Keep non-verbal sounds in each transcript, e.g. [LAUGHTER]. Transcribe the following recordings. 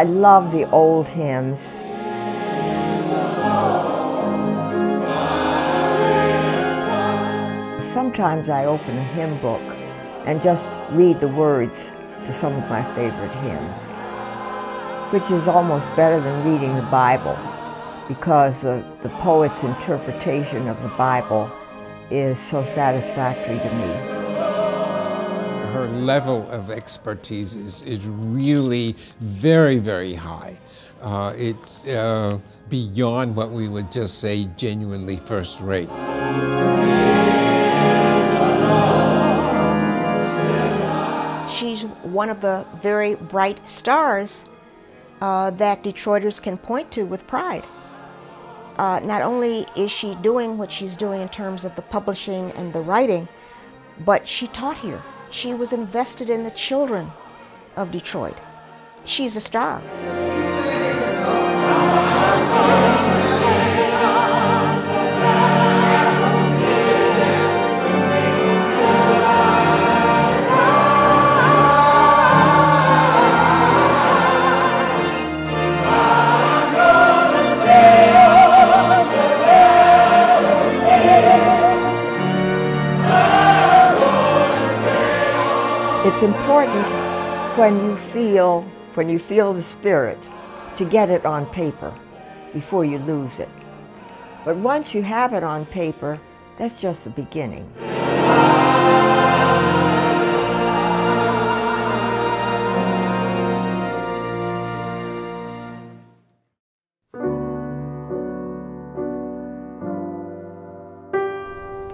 I love the old hymns. Sometimes I open a hymn book and just read the words to some of my favorite hymns, which is almost better than reading the Bible because the, the poet's interpretation of the Bible is so satisfactory to me. Level of expertise is, is really very, very high. Uh, it's uh, beyond what we would just say genuinely first rate. She's one of the very bright stars uh, that Detroiters can point to with pride. Uh, not only is she doing what she's doing in terms of the publishing and the writing, but she taught here. She was invested in the children of Detroit. She's a star. It's important when you feel when you feel the spirit to get it on paper before you lose it. But once you have it on paper, that's just the beginning.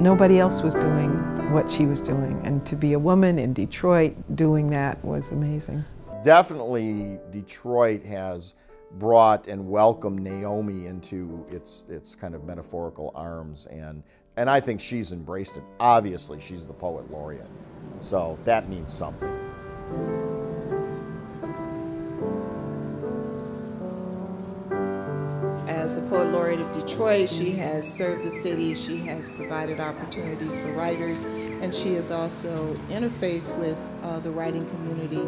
Nobody else was doing what she was doing, and to be a woman in Detroit doing that was amazing. Definitely, Detroit has brought and welcomed Naomi into its its kind of metaphorical arms, and and I think she's embraced it. Obviously, she's the poet laureate, so that means something. Poet Laureate of Detroit, she has served the city, she has provided opportunities for writers, and she has also interfaced with uh, the writing community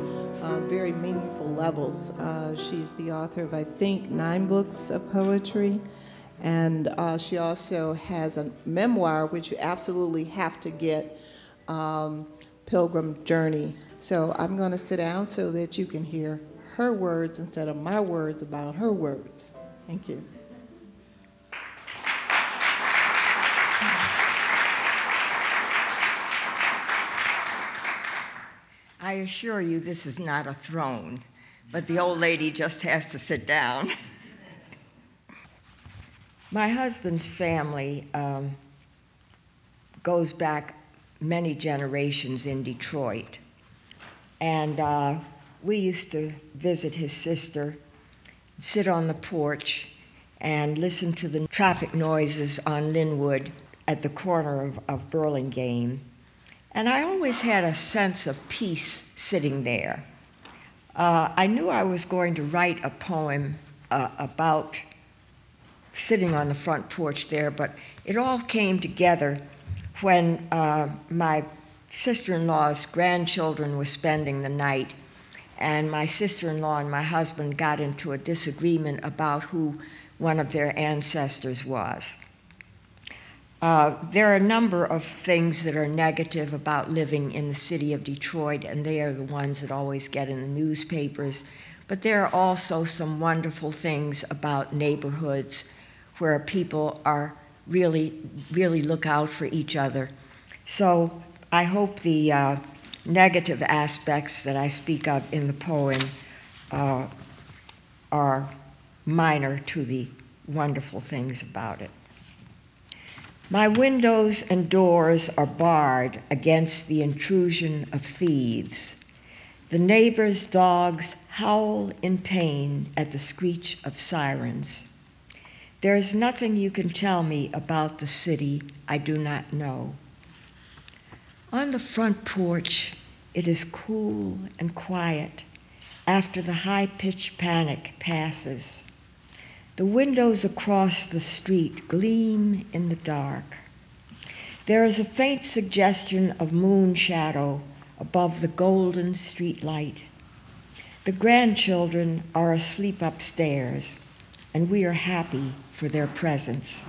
on very meaningful levels. Uh, she's the author of, I think, nine books of poetry, and uh, she also has a memoir, which you absolutely have to get, um, Pilgrim Journey. So I'm going to sit down so that you can hear her words instead of my words about her words. Thank you. I assure you this is not a throne, but the old lady just has to sit down. My husband's family um, goes back many generations in Detroit. And uh, we used to visit his sister, sit on the porch, and listen to the traffic noises on Linwood at the corner of, of Burlingame. And I always had a sense of peace sitting there. Uh, I knew I was going to write a poem uh, about sitting on the front porch there, but it all came together when uh, my sister in law's grandchildren were spending the night, and my sister in law and my husband got into a disagreement about who one of their ancestors was. Uh, there are a number of things that are negative about living in the city of Detroit, and they are the ones that always get in the newspapers. But there are also some wonderful things about neighborhoods where people are really, really look out for each other. So I hope the uh, negative aspects that I speak of in the poem uh, are minor to the wonderful things about it. My windows and doors are barred against the intrusion of thieves. The neighbors' dogs howl in pain at the screech of sirens. There is nothing you can tell me about the city I do not know. On the front porch, it is cool and quiet after the high pitched panic passes. The windows across the street gleam in the dark. There is a faint suggestion of moon shadow above the golden street light. The grandchildren are asleep upstairs, and we are happy for their presence.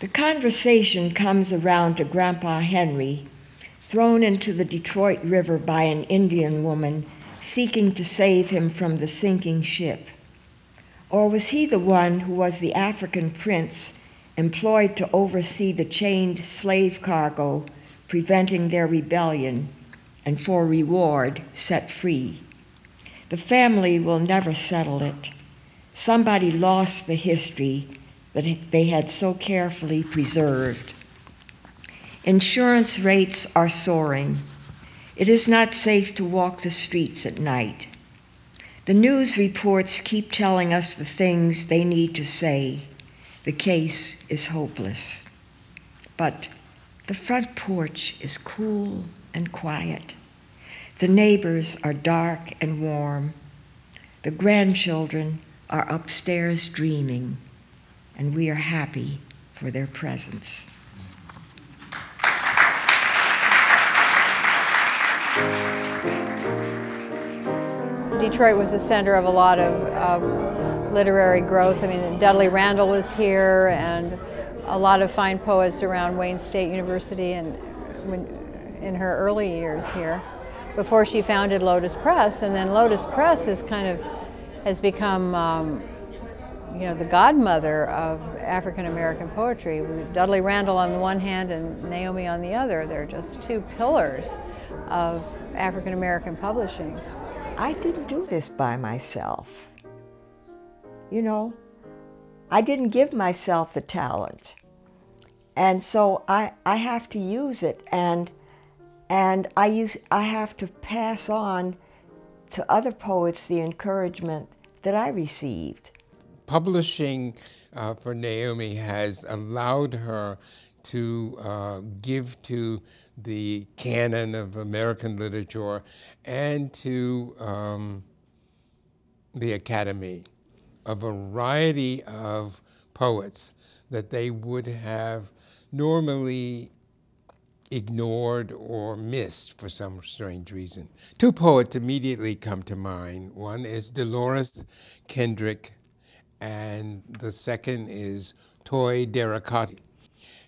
The conversation comes around to Grandpa Henry, thrown into the Detroit River by an Indian woman seeking to save him from the sinking ship. Or was he the one who was the African prince employed to oversee the chained slave cargo, preventing their rebellion, and for reward set free? The family will never settle it. Somebody lost the history that they had so carefully preserved. Insurance rates are soaring. It is not safe to walk the streets at night. The news reports keep telling us the things they need to say. The case is hopeless. But the front porch is cool and quiet. The neighbors are dark and warm. The grandchildren are upstairs dreaming, and we are happy for their presence. Detroit was the center of a lot of, of literary growth. I mean, Dudley Randall was here, and a lot of fine poets around Wayne State University and in her early years here before she founded Lotus Press. And then Lotus Press is kind of has become, um, you know, the godmother of African American poetry. Dudley Randall on the one hand and Naomi on the other, they're just two pillars of African American publishing. I didn't do this by myself. You know, I didn't give myself the talent. And so I, I have to use it and and I use I have to pass on to other poets the encouragement that I received. Publishing uh, for Naomi has allowed her to uh, give to the canon of American literature and to um, the Academy a variety of poets that they would have normally ignored or missed for some strange reason. Two poets immediately come to mind. One is Dolores Kendrick, and the second is Toi Derricotte.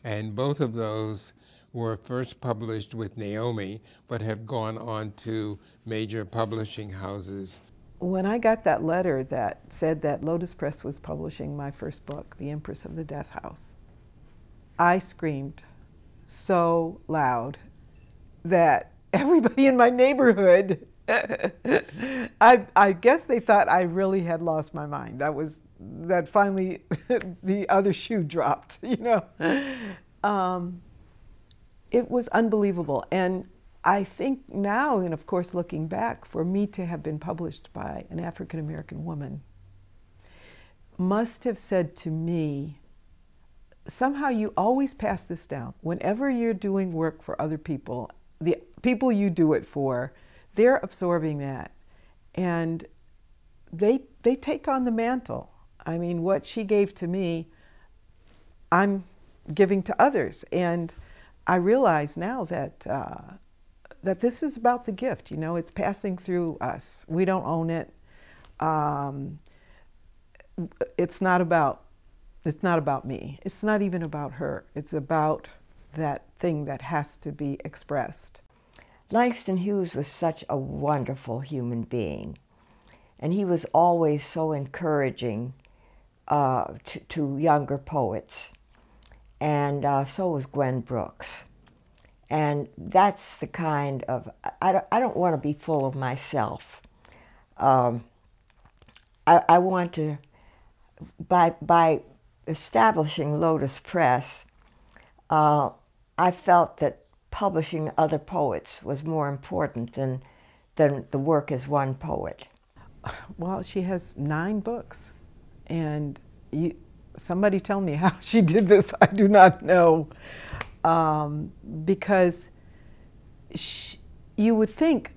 And both of those were first published with Naomi, but have gone on to major publishing houses. When I got that letter that said that Lotus Press was publishing my first book, The Empress of the Death House, I screamed so loud that [LAUGHS] everybody in my neighborhood [LAUGHS] I, I guess they thought I really had lost my mind. That was that finally [LAUGHS] the other shoe dropped, you know. Um, it was unbelievable. And I think now, and of course looking back, for me to have been published by an African American woman must have said to me, somehow you always pass this down. Whenever you're doing work for other people, the people you do it for, they're absorbing that. And they, they take on the mantle. I mean, what she gave to me, I'm giving to others. And I realize now that uh, that this is about the gift. You know, it's passing through us. We don't own it. Um, it's not about it's not about me. It's not even about her. It's about that thing that has to be expressed. Langston Hughes was such a wonderful human being, and he was always so encouraging uh, to, to younger poets and uh, so was Gwen Brooks. And that's the kind of, I don't, I don't want to be full of myself. Um, I, I want to, by, by establishing Lotus Press, uh, I felt that publishing other poets was more important than, than the work as one poet. Well, she has nine books, and you, somebody tell me [LAUGHS] how she did this. I do not know. Um, because she, you would think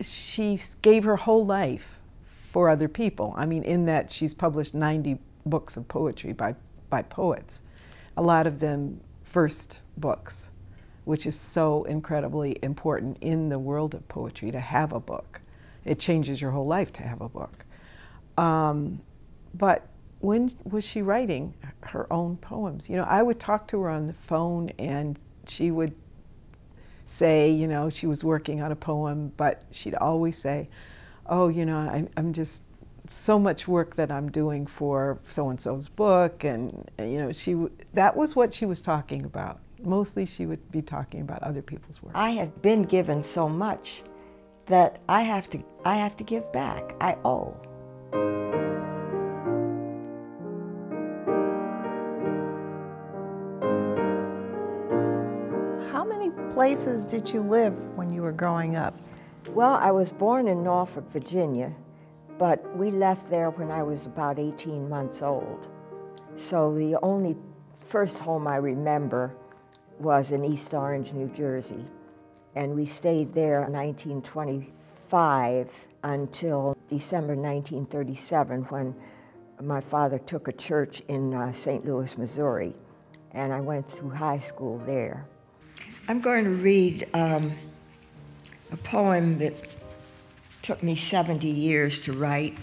she gave her whole life for other people. I mean, in that she's published 90 books of poetry by, by poets, a lot of them first books, which is so incredibly important in the world of poetry to have a book it changes your whole life to have a book. Um, but when was she writing her own poems? You know, I would talk to her on the phone and she would say, you know, she was working on a poem, but she'd always say, oh, you know, I, I'm just so much work that I'm doing for so and so's book, and you know, she that was what she was talking about. Mostly, she would be talking about other people's work. I had been given so much that I have to I have to give back. I owe. Places did you live when you were growing up? Well, I was born in Norfolk, Virginia, but we left there when I was about 18 months old. So the only first home I remember was in East Orange, New Jersey. And we stayed there in 1925 until December 1937 when my father took a church in uh, St. Louis, Missouri, and I went through high school there. I'm going to read um, a poem that took me 70 years to write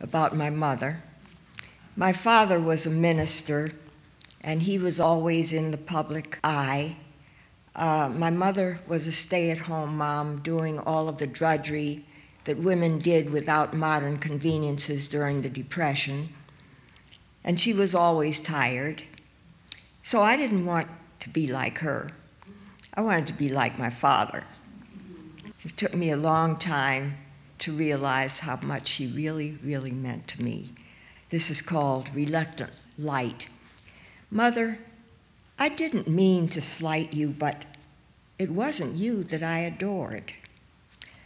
about my mother. My father was a minister, and he was always in the public eye. Uh, my mother was a stay at home mom doing all of the drudgery that women did without modern conveniences during the Depression. And she was always tired. So I didn't want to be like her. I wanted to be like my father. It took me a long time to realize how much he really, really meant to me. This is called Reluctant Light. Mother, I didn't mean to slight you, but it wasn't you that I adored.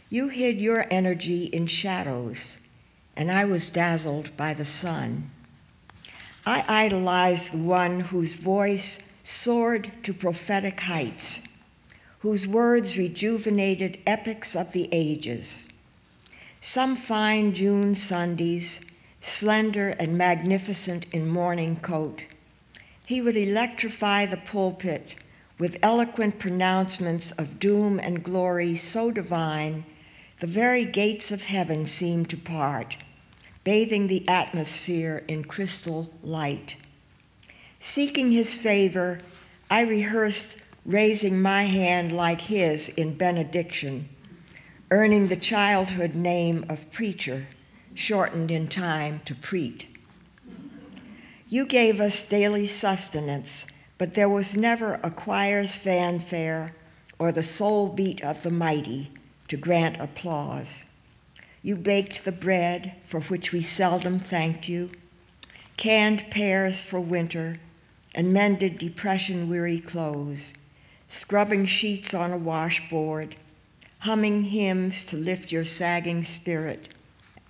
You hid your energy in shadows, and I was dazzled by the sun. I idolized the one whose voice soared to prophetic heights, whose words rejuvenated epics of the ages. Some fine June Sundays, slender and magnificent in morning coat, he would electrify the pulpit with eloquent pronouncements of doom and glory so divine the very gates of heaven seemed to part, bathing the atmosphere in crystal light. Seeking his favor, I rehearsed raising my hand like his in benediction, earning the childhood name of preacher, shortened in time to preet. You gave us daily sustenance, but there was never a choir's fanfare or the soul beat of the mighty to grant applause. You baked the bread for which we seldom thanked you, canned pears for winter, and mended depression weary clothes, scrubbing sheets on a washboard, humming hymns to lift your sagging spirit,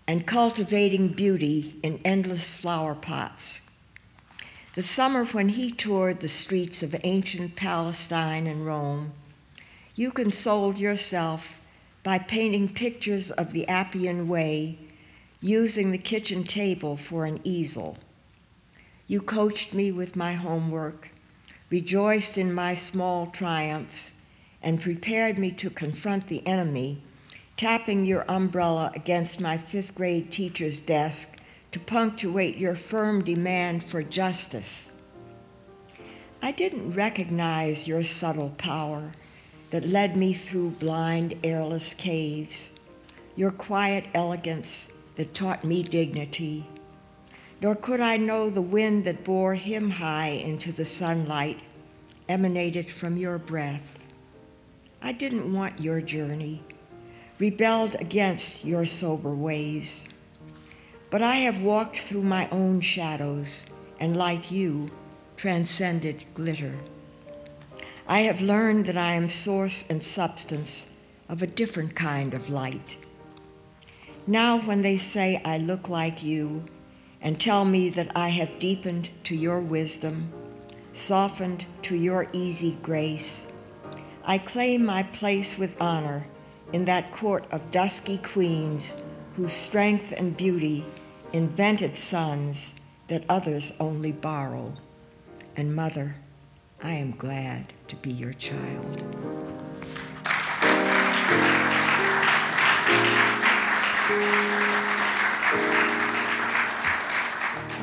and cultivating beauty in endless flower pots. The summer when he toured the streets of ancient Palestine and Rome, you consoled yourself by painting pictures of the Appian Way, using the kitchen table for an easel. You coached me with my homework, rejoiced in my small triumphs, and prepared me to confront the enemy, tapping your umbrella against my fifth grade teacher's desk to punctuate your firm demand for justice. I didn't recognize your subtle power that led me through blind, airless caves, your quiet elegance that taught me dignity. Nor could I know the wind that bore him high into the sunlight emanated from your breath. I didn't want your journey, rebelled against your sober ways. But I have walked through my own shadows and, like you, transcended glitter. I have learned that I am source and substance of a different kind of light. Now, when they say I look like you and tell me that I have deepened to your wisdom, softened to your easy grace, I claim my place with honor in that court of dusky queens whose strength and beauty invented sons that others only borrow. And mother, I am glad to be your child.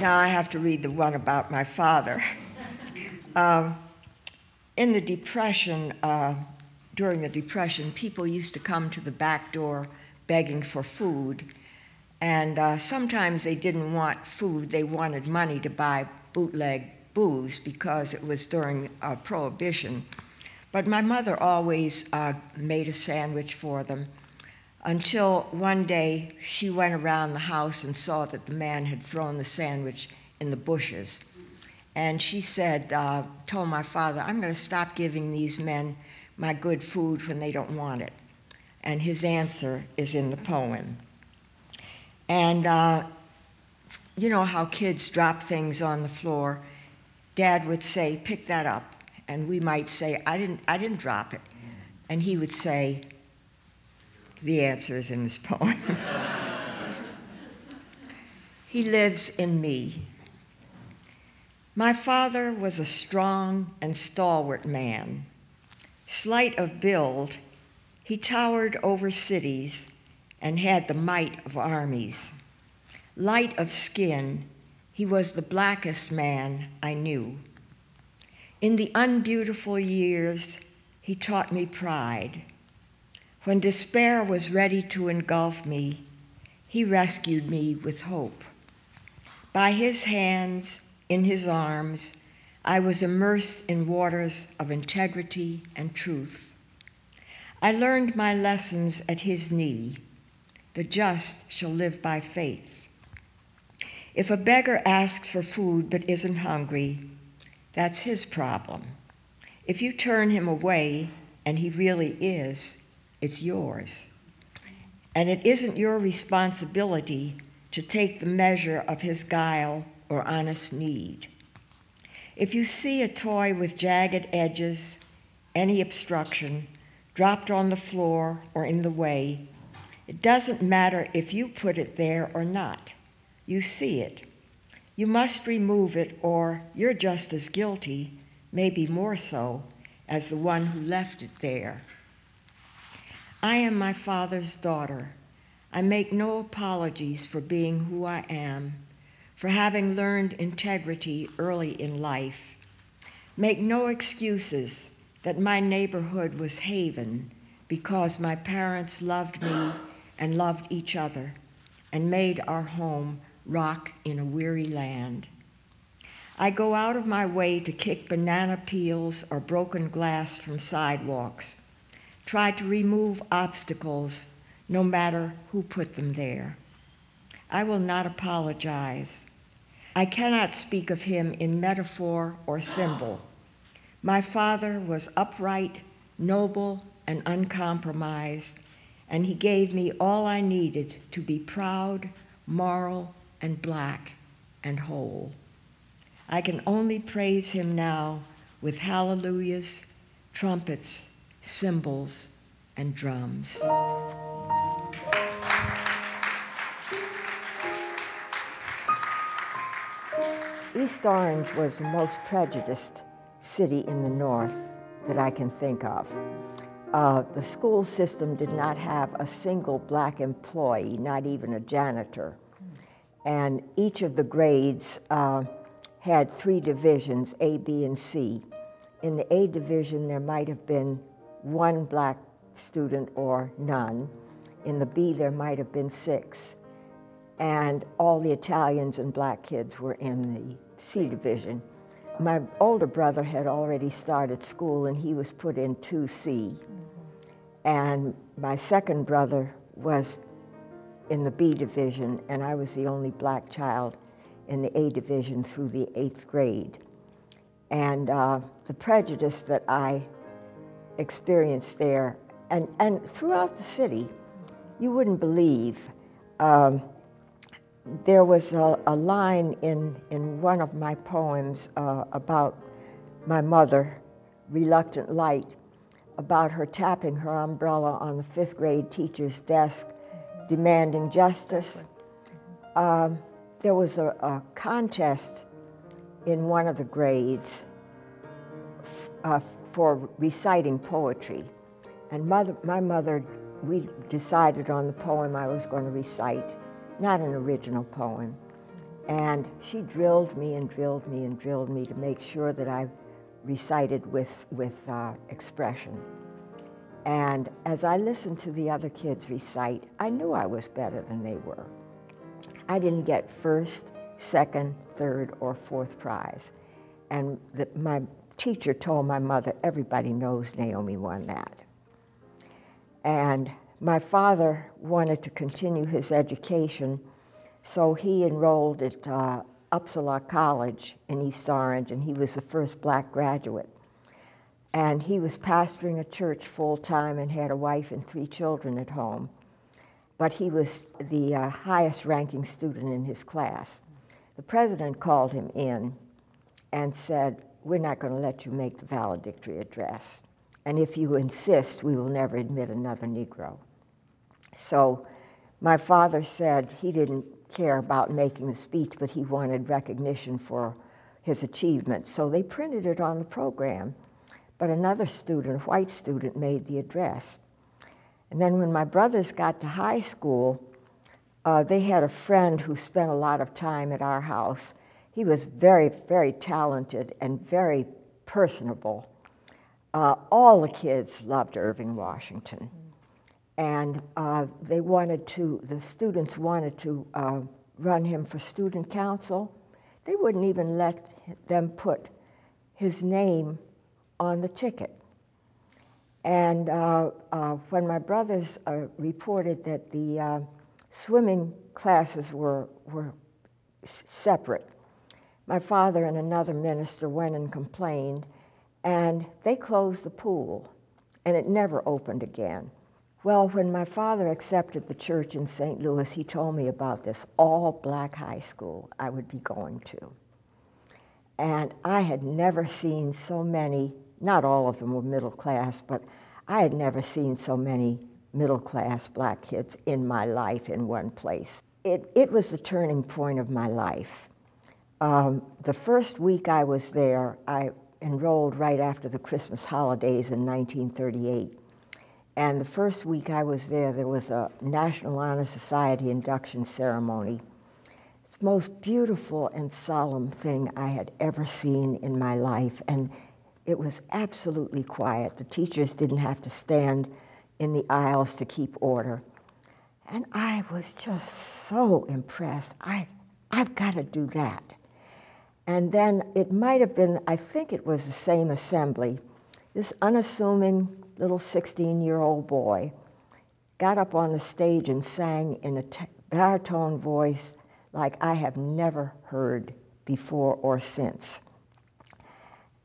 Now I have to read the one about my father. Um, in the Depression, uh, during the Depression, people used to come to the back door begging for food. And uh, sometimes they didn't want food, they wanted money to buy bootleg booze because it was during uh, Prohibition. But my mother always uh, made a sandwich for them until one day she went around the house and saw that the man had thrown the sandwich in the bushes. And she said, uh, told my father, I'm going to stop giving these men my good food when they don't want it. And his answer is in the poem. And uh, you know how kids drop things on the floor? Dad would say, pick that up. And we might say, I didn't, I didn't drop it. And he would say, the answer is in this poem. he lives in me. My father was a strong and stalwart man. Slight of build, he towered over cities and had the might of armies. Light of skin, he was the blackest man I knew. In the unbeautiful years, he taught me pride. When despair was ready to engulf me, he rescued me with hope. By his hands, in his arms, I was immersed in waters of integrity and truth. I learned my lessons at his knee. The just shall live by faith. If a beggar asks for food but isn't hungry, that's his problem. If you turn him away, and he really is, it's yours. And it isn't your responsibility to take the measure of his guile or honest need. If you see a toy with jagged edges, any obstruction, dropped on the floor or in the way, it doesn't matter if you put it there or not. You see it. You must remove it, or you're just as guilty, maybe more so, as the one who left it there. I am my father's daughter. I make no apologies for being who I am, for having learned integrity early in life. Make no excuses that my neighborhood was haven because my parents loved me and loved each other and made our home rock in a weary land. I go out of my way to kick banana peels or broken glass from sidewalks try to remove obstacles no matter who put them there. I will not apologize. I cannot speak of him in metaphor or symbol. My father was upright, noble, and uncompromised, and he gave me all I needed to be proud, moral, and black and whole. I can only praise him now with hallelujahs, trumpets, cymbals, and drums. East Orange was the most prejudiced city in the North that I can think of. Uh, the school system did not have a single black employee, not even a janitor. And each of the grades uh, had three divisions, A, B, and C. In the A division, there might have been one black student or none. In the B, there might have been six. And all the Italians and black kids were in the C division. My older brother had already started school and he was put in 2C. And my second brother was in the B division, and I was the only black child in the A division through the eighth grade. And uh, the prejudice that I experience there. And, and throughout the city, you wouldn't believe. Um, there was a, a, line in, in one of my poems uh, about my mother, Reluctant Light, about her tapping her umbrella on the fifth grade teacher's desk, demanding justice. Um, there was a, a, contest in one of the grades uh, for reciting poetry. And mother, my mother we decided on the poem I was going to recite, not an original poem. And she drilled me and drilled me and drilled me to make sure that I recited with, with uh, expression. And as I listened to the other kids recite, I knew I was better than they were. I didn't get first, second, third, or fourth prize. And the, my teacher told my mother, everybody knows Naomi won that. And my father wanted to continue his education, so he enrolled at uh, Upsala College in East Orange, and he was the first black graduate. And he was pastoring a church full time and had a wife and three children at home. But he was the uh, highest ranking student in his class. The president called him in and said, We're not going to let you make the valedictory address. And if you insist, we will never admit another Negro. So my father said he didn't care about making the speech, but he wanted recognition for his achievement. So they printed it on the program. But another student, a white student, made the address. And then when my brothers got to high school, uh, they had a friend who spent a lot of time at our house. He was very, very talented and very personable. Uh, all the kids loved Irving Washington. And uh, they wanted to, the students wanted to uh, run him for student council. They wouldn't even let them put his name on the ticket. And uh, uh, when my brothers uh, reported that the swimming classes were, were separate, my father and another minister went and complained, and they closed the pool, and it never opened again. Well, when my father accepted the church in St. Louis, he told me about this all black high school I would be going to. And I had never seen so many, not all of them were middle class, but I had never seen so many middle class black kids in my life in one place. It, it was the turning point of my life. Um, the first week I was there, I enrolled right after the Christmas holidays in 1938. And the first week I was there, there was a National Honor Society induction ceremony. It's the most beautiful and solemn thing I had ever seen in my life. And it was absolutely quiet. The teachers didn't have to stand in the aisles to keep order. And I was just so impressed. I, I've got to do that. And then it might have been, I think it was the same assembly. This unassuming little 16 year old boy got up on the stage and sang in a baritone voice like I have never heard before or since.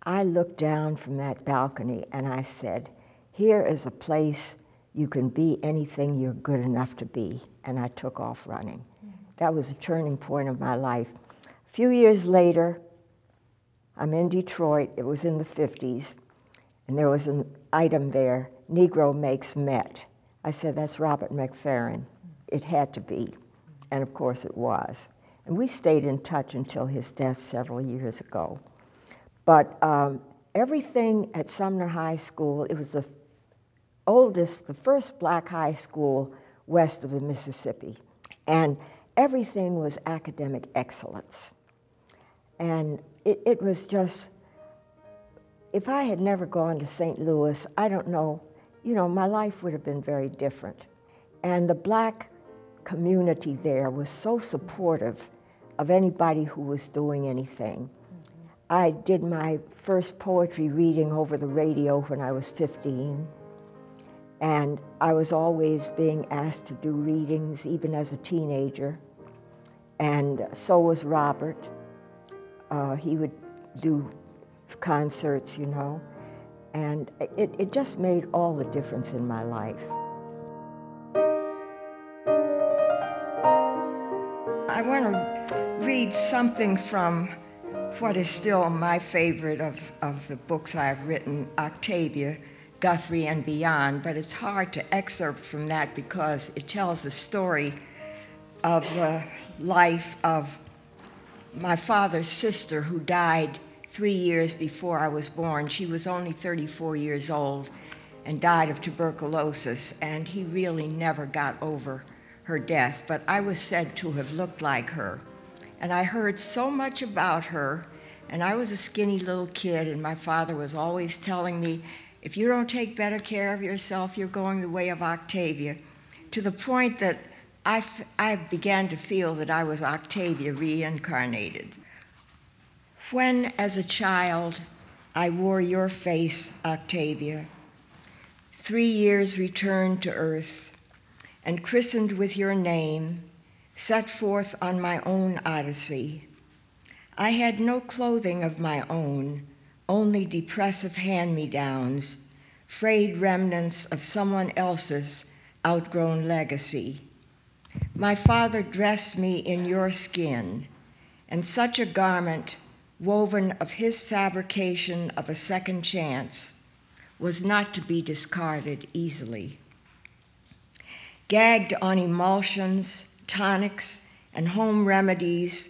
I looked down from that balcony and I said, Here is a place you can be anything you're good enough to be. And I took off running. That was a turning point of my life. A few years later, I'm in Detroit. It was in the 50s. And there was an item there Negro makes Met. I said, That's Robert McFerrin. It had to be. And of course it was. And we stayed in touch until his death several years ago. But um, everything at Sumner High School, it was the oldest, the first black high school west of the Mississippi. And everything was academic excellence. And it, it was just, if I had never gone to St. Louis, I don't know, you know, my life would have been very different. And the black community there was so supportive of anybody who was doing anything. I did my first poetry reading over the radio when I was 15. And I was always being asked to do readings, even as a teenager. And so was Robert. Uh, he would do concerts, you know. And it, it just made all the difference in my life. I want to read something from what is still my favorite of, of the books I've written, Octavia, Guthrie, and Beyond, but it's hard to excerpt from that because it tells the story of the life of my father's sister who died three years before I was born. She was only 34 years old, and died of tuberculosis, and he really never got over her death. But I was said to have looked like her. And I heard so much about her, and I was a skinny little kid, and my father was always telling me, if you don't take better care of yourself, you're going the way of Octavia, to the point that I, I began to feel that I was Octavia reincarnated. When, as a child, I wore your face, Octavia, three years returned to earth, and christened with your name, set forth on my own odyssey. I had no clothing of my own, only depressive hand me downs, frayed remnants of someone else's outgrown legacy. My father dressed me in your skin, and such a garment, woven of his fabrication of a second chance, was not to be discarded easily. Gagged on emulsions, tonics, and home remedies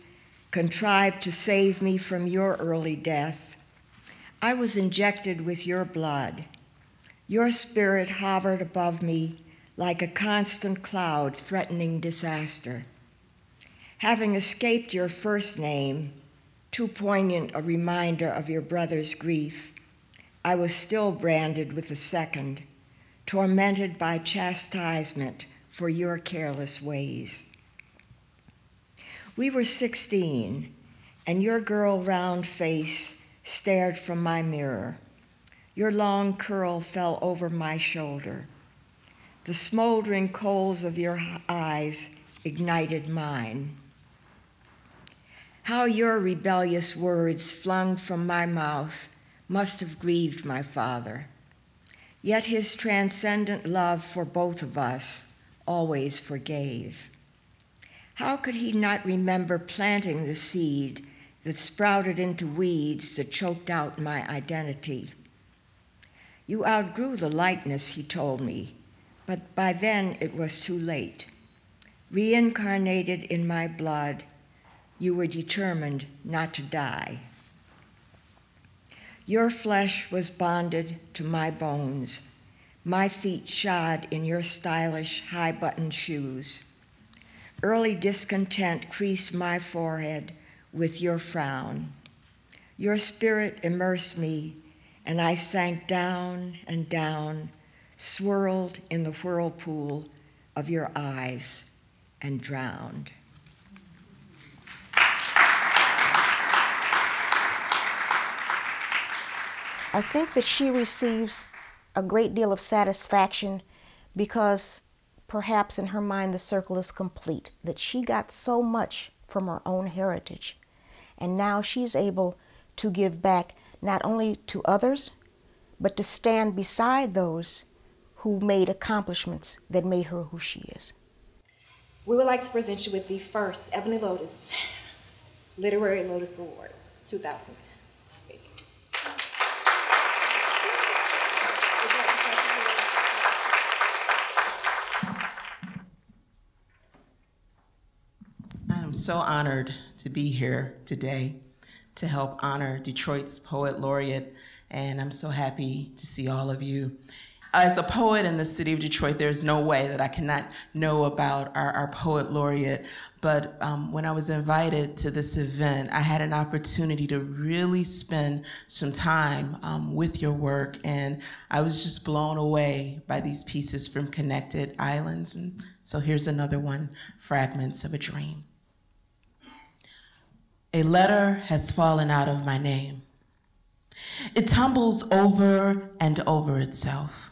contrived to save me from your early death. I was injected with your blood. Your spirit hovered above me like a constant cloud threatening disaster. Having escaped your first name, too poignant a reminder of your brother's grief, I was still branded with the second, tormented by chastisement for your careless ways. We were 16, and your girl round face stared from my mirror. Your long curl fell over my shoulder. The smoldering coals of your eyes ignited mine. How your rebellious words flung from my mouth must have grieved my father. Yet his transcendent love for both of us always forgave. How could he not remember planting the seed that sprouted into weeds that choked out my identity? You outgrew the likeness, he told me, but by then it was too late. Reincarnated in my blood, you were determined not to die. Your flesh was bonded to my bones my feet shod in your stylish high buttoned shoes. Early discontent creased my forehead with your frown. Your spirit immersed me, and I sank down and down, swirled in the whirlpool of your eyes, and drowned. I think that she receives a great deal of satisfaction because perhaps in her mind the circle is complete, that she got so much from her own heritage. And now she's able to give back not only to others, but to stand beside those who made accomplishments that made her who she is. We would like to present you with the first Ebony Lotus Literary Lotus Award 2010. I'm so honored to be here today to help honor Detroit's Poet Laureate, and I'm so happy to see all of you. As a poet in the city of Detroit, there's no way that I cannot know about our, our Poet Laureate. But um, when I was invited to this event, I had an opportunity to really spend some time um, with your work, and I was just blown away by these pieces from Connected Islands. And so here's another one Fragments of a Dream. A letter has fallen out of my name. It tumbles over and over itself.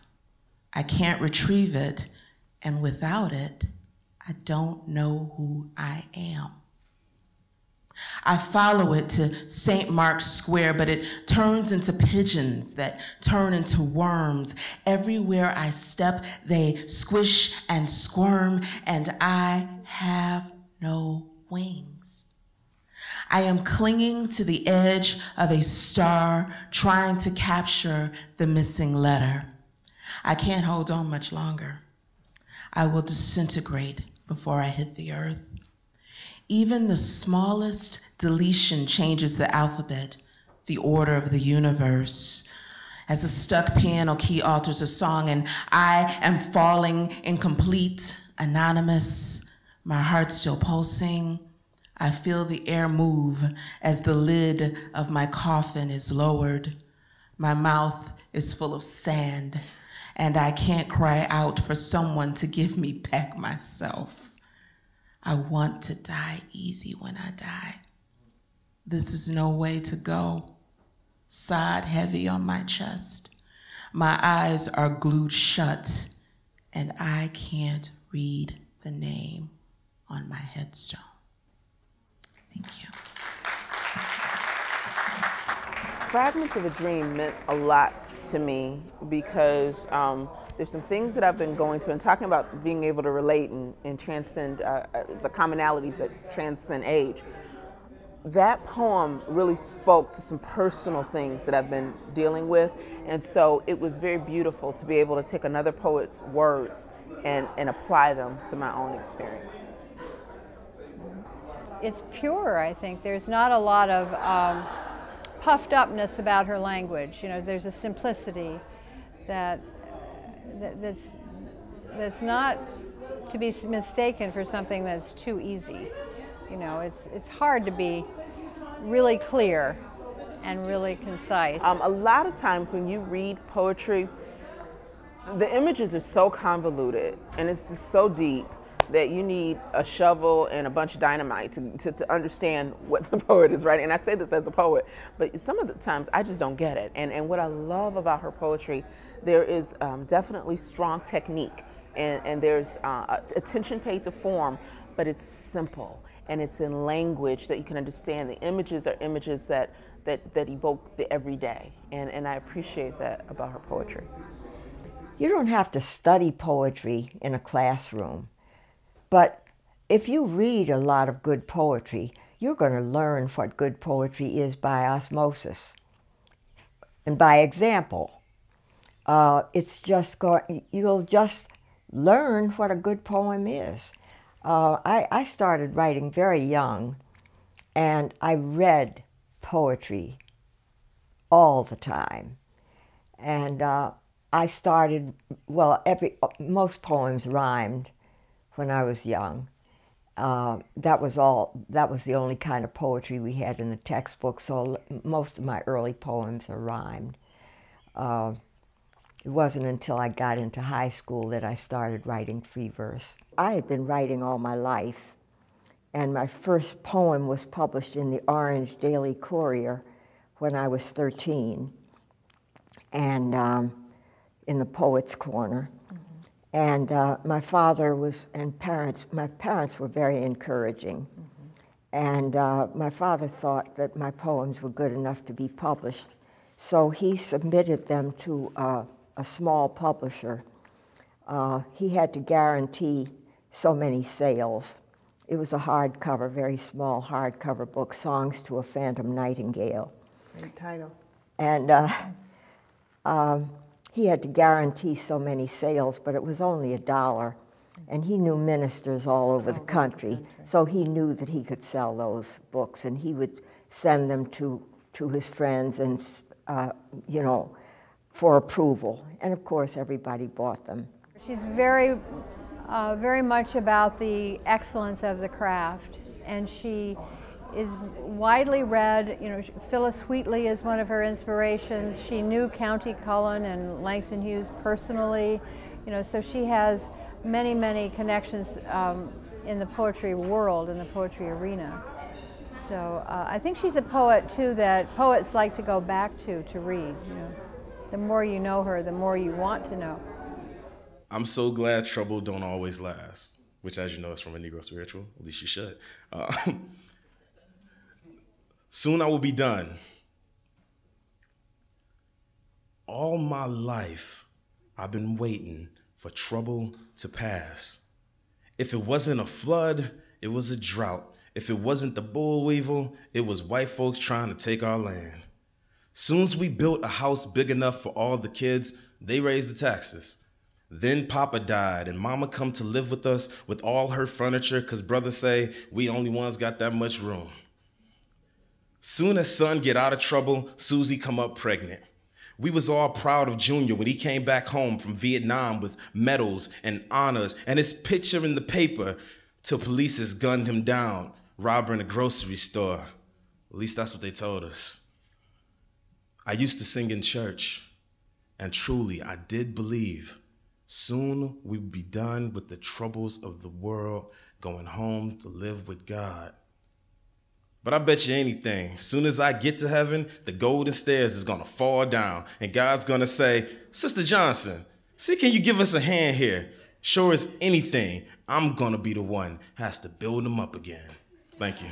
I can't retrieve it, and without it, I don't know who I am. I follow it to St. Mark's Square, but it turns into pigeons that turn into worms. Everywhere I step, they squish and squirm, and I have no wings. I am clinging to the edge of a star, trying to capture the missing letter. I can't hold on much longer. I will disintegrate before I hit the earth. Even the smallest deletion changes the alphabet, the order of the universe. as a stuck piano key alters a song, and I am falling incomplete, anonymous, my heart still pulsing. I feel the air move as the lid of my coffin is lowered. My mouth is full of sand, and I can't cry out for someone to give me back myself. I want to die easy when I die. This is no way to go. Sod heavy on my chest. My eyes are glued shut, and I can't read the name on my headstone. Thank you. Fragments of a Dream meant a lot to me because um, there's some things that I've been going to and talking about being able to relate and, and transcend uh, uh, the commonalities that transcend age. That poem really spoke to some personal things that I've been dealing with, and so it was very beautiful to be able to take another poet's words and, and apply them to my own experience. It's pure, I think. There's not a lot of um, puffed upness about her language. You know, there's a simplicity that, that that's that's not to be mistaken for something that's too easy. You know, it's it's hard to be really clear and really concise. Um, a lot of times when you read poetry, the images are so convoluted and it's just so deep that you need a shovel and a bunch of dynamite to, to, to, understand what [LAUGHS] the poet is writing. And I say this as a poet, but some of the times I just don't get it. And, and what I love about her poetry, there is um, definitely strong technique and, and there's uh, attention paid to form, but it's simple and it's in language that you can understand. The images are images that, that, that evoke the everyday. And, and I appreciate that about her poetry. You don't have to study poetry in a classroom, but if you read a lot of good poetry, you're going to learn what good poetry is by osmosis and by example. Uh, it's just going, you'll just learn what a good poem is. Uh, I, I started writing very young, and I read poetry all the time. And uh, I started, well, every, most poems rhymed when I was young. Uh, that was all, that was the only kind of poetry we had in the textbook, so most of my early poems are rhymed. Uh, it wasn't until I got into high school that I started writing free verse. I had been writing all my life, and my first poem was published in the Orange Daily Courier when I was 13, and um, in the Poets Corner. And uh, my father was, and parents, my parents were very encouraging. Mm -hmm. And uh, my father thought that my poems were good enough to be published. So he submitted them to uh, a small publisher, uh, he had to guarantee so many sales. It was a hardcover, very small hardcover book, Songs to a Phantom Nightingale. Great title. And uh, [LAUGHS] um, he had to guarantee so many sales, but it was only a dollar. And he knew ministers all over the country, so he knew that he could sell those books, and he would send them to, to his friends and, uh, you know, for approval. And of course, everybody bought them. She's very, uh, very much about the excellence of the craft. And she is widely read. You know, Phillis Wheatley is one of her inspirations. She knew Countee Cullen and Langston Hughes personally. You know, so she has many, many connections um, in the poetry world, in the poetry arena. So uh, I think she's a poet too that poets like to go back to to read. You know the more you know her, the more you want to know. I'm so glad trouble don't always last, which, as you know, is from a Negro spiritual. At least you should. Uh, [LAUGHS] soon I will be done. All my life, I've been waiting for trouble to pass. If it wasn't a flood, it was a drought. If it wasn't the boll weevil, it was white folks trying to take our land. Soon as we built a house big enough for all the kids, they raised the taxes. Then Papa died and Mama come to live with us with all her furniture cause brothers say we only ones got that much room. Soon as son get out of trouble, Susie come up pregnant. We was all proud of Junior when he came back home from Vietnam with medals and honors and his picture in the paper till police has gunned him down, robbing a grocery store. At least that's what they told us. I used to sing in church, and truly I did believe soon we would be done with the troubles of the world, going home to live with God. But I bet you anything, soon as I get to heaven, the golden stairs is gonna fall down, and God's gonna say, Sister Johnson, see, can you give us a hand here? Sure as anything, I'm gonna be the one has to build them up again. Thank you.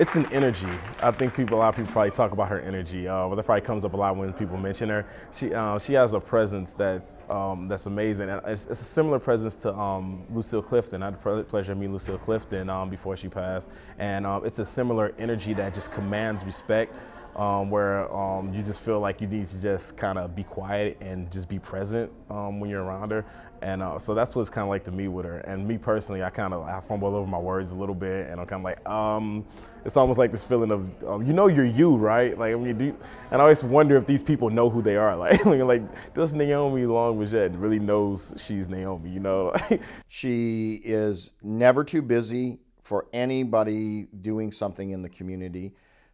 It's an energy. I think people, a lot of people probably talk about her energy, uh, but that probably comes up a lot when people mention her. She, uh, she has a presence that's, um, that's amazing. It's, it's, a similar presence to um, Lucille Clifton. I had the pleasure of meeting Lucille Clifton um, before she passed. And um, it's a similar energy that just commands respect. Um, where um, you just feel like you need to just kind of be quiet and just be present um, when you're around her. And uh, so that's what's kind of like to me with her. And me personally, I kind of I fumble over my words a little bit, and I'm kind of like, um, it's almost like this feeling of, um, you know, you're you, right? Like I mean, do, and I always wonder if these people know who they are. [LAUGHS] Like, like does Naomi Long really knows she's Naomi? You know? [LAUGHS] she is never too busy for anybody doing something in the community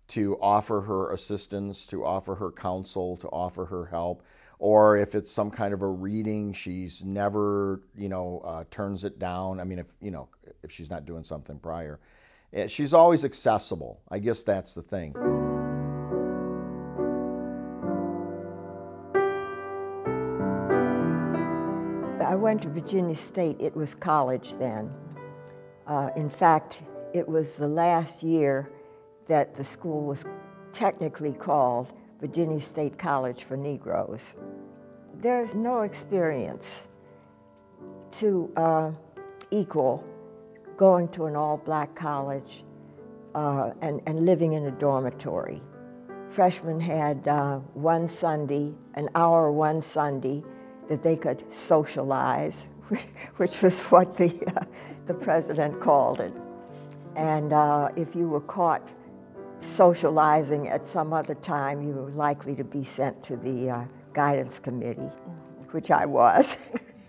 to offer her assistance, to offer her counsel, to offer her help or if it's some kind of a reading, she's never, you know, uh, turns it down. I mean, if you know, if she's not doing something prior, eh, she's always accessible. I guess that's the thing. I went to Virginia State. It was college then. Uh, in fact, it was the last year that the school was technically called Virginia State College for Negroes. There's no experience to uh, equal going to an all-black college uh, and, and living in a dormitory. Freshmen had uh, one Sunday, an hour one Sunday, that they could socialize, [LAUGHS] which was what the, uh, the president called it. And uh, if you were caught socializing at some other time, you were likely to be sent to the uh, guidance committee, which I was. [LAUGHS]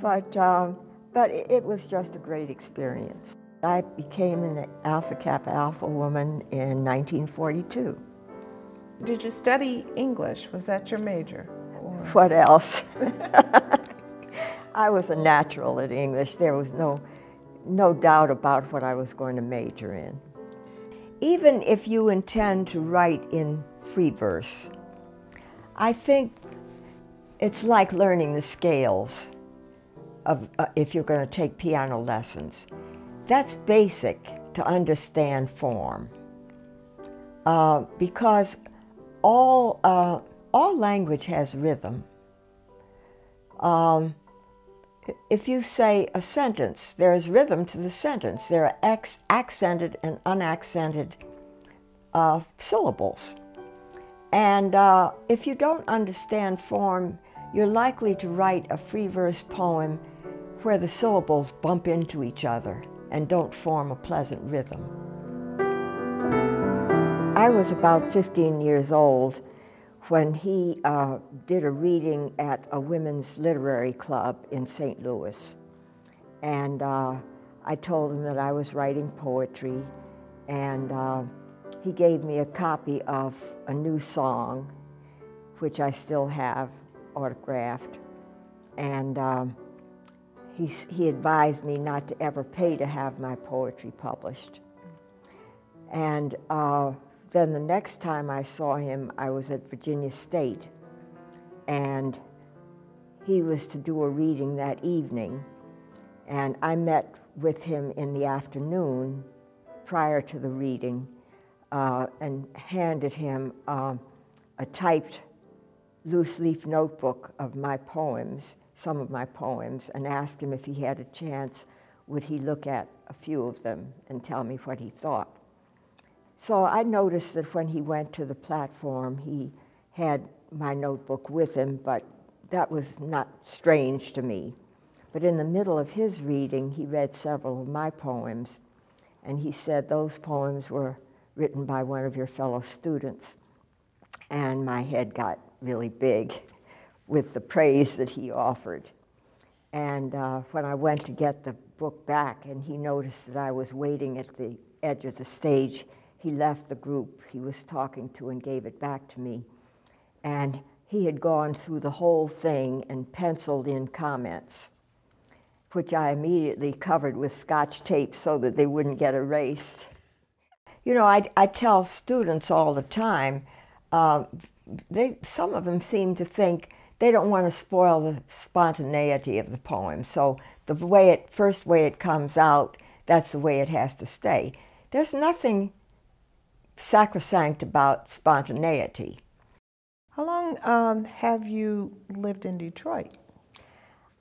but um, but it, was just a great experience. I became an Alpha Kappa Alpha woman in 1942. Did you study English? Was that your major? Or? What else? [LAUGHS] I was a natural at English. There was no no doubt about what I was going to major in. Even if you intend to write in free verse, I think it's like learning the scales of uh, if you're going to take piano lessons. That's basic to understand form uh, because all, uh, all language has rhythm. Um, if you say a sentence, there is rhythm to the sentence. There are accented and unaccented uh, syllables. And uh, if you don't understand form, you're likely to write a free verse poem where the syllables bump into each other and don't form a pleasant rhythm. I was about 15 years old when he uh, did a reading at a women's literary club in St. Louis. And uh, I told him that I was writing poetry, and uh, he gave me a copy of a new song, which I still have autographed. And um, he, he advised me not to ever pay to have my poetry published. And uh, then the next time I saw him, I was at Virginia State, and he was to do a reading that evening. And I met with him in the afternoon prior to the reading uh, and handed him uh, a typed loose leaf notebook of my poems, some of my poems, and asked him if he had a chance, would he look at a few of them and tell me what he thought. So I noticed that when he went to the platform, he had my notebook with him, but that was not strange to me. But in the middle of his reading, he read several of my poems, And he said those poems were written by one of your fellow students. And my head got really big [LAUGHS] with the praise that he offered. And uh, when I went to get the book back and he noticed that I was waiting at the edge of the stage, he left the group he was talking to and gave it back to me. And he had gone through the whole thing and penciled in comments, which I immediately covered with scotch tape so that they wouldn't get erased. You know, I, I tell students all the time, uh, they, some of them seem to think they don't want to spoil the spontaneity of the poem. So the way it, first way it comes out, that's the way it has to stay. There's nothing sacrosanct about spontaneity. How long um, have you lived in Detroit?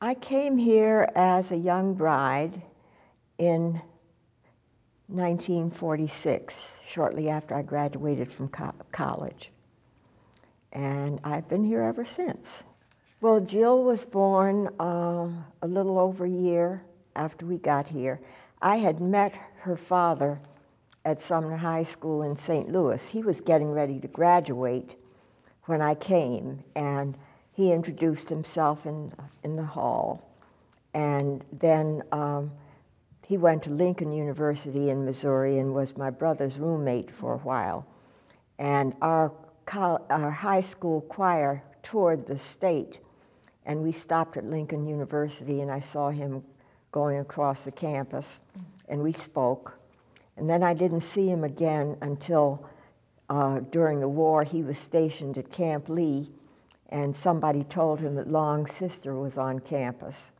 I came here as a young bride in 1946, shortly after I graduated from co college. And I've been here ever since. Well, Jill was born uh, a little over a year after we got here. I had met her father at Sumner High School in St. Louis. He was getting ready to graduate when I came, and he introduced himself in, in the hall. And then um, he went to Lincoln University in Missouri and was my brother's roommate for a while. And our, our high school choir toured the state, and we stopped at Lincoln University, and I saw him going across the campus, and we spoke. And then I didn't see him again until uh, during the war, he was stationed at Camp Lee, and somebody told him that Long's sister was on campus.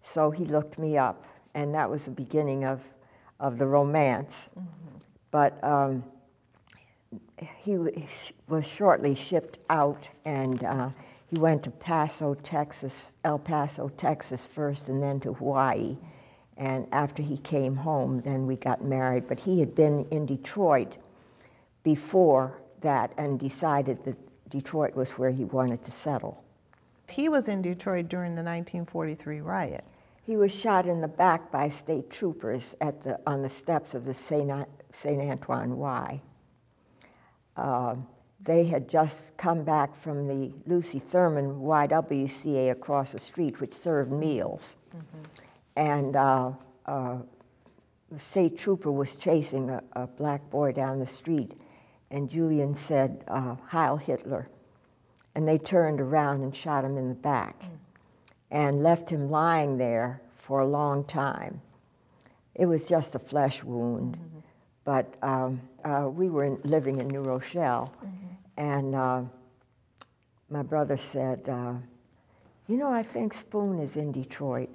So he looked me up, and that was the beginning of, of the romance. Mm -hmm. But um, he was shortly shipped out, and uh, he went to Paso, Texas, El Paso, Texas first, and then to Hawaii. And after he came home, then we got married. But he had been in Detroit before that and decided that Detroit was where he wanted to settle. He was in Detroit during the 1943 riot. He was shot in the back by state troopers at the, on the steps of the St. Antoine Y. Uh, they had just come back from the Lucy Thurman YWCA across the street, which served meals. Mm -hmm. And uh, uh, the state trooper was chasing a, a black boy down the street and Julian said, uh, Heil Hitler. And they turned around and shot him in the back mm. and left him lying there for a long time. It was just a flesh wound. Mm -hmm. But um, uh, we were in, living in New Rochelle, mm -hmm. and uh, my brother said, uh, You know, I think Spoon is in Detroit.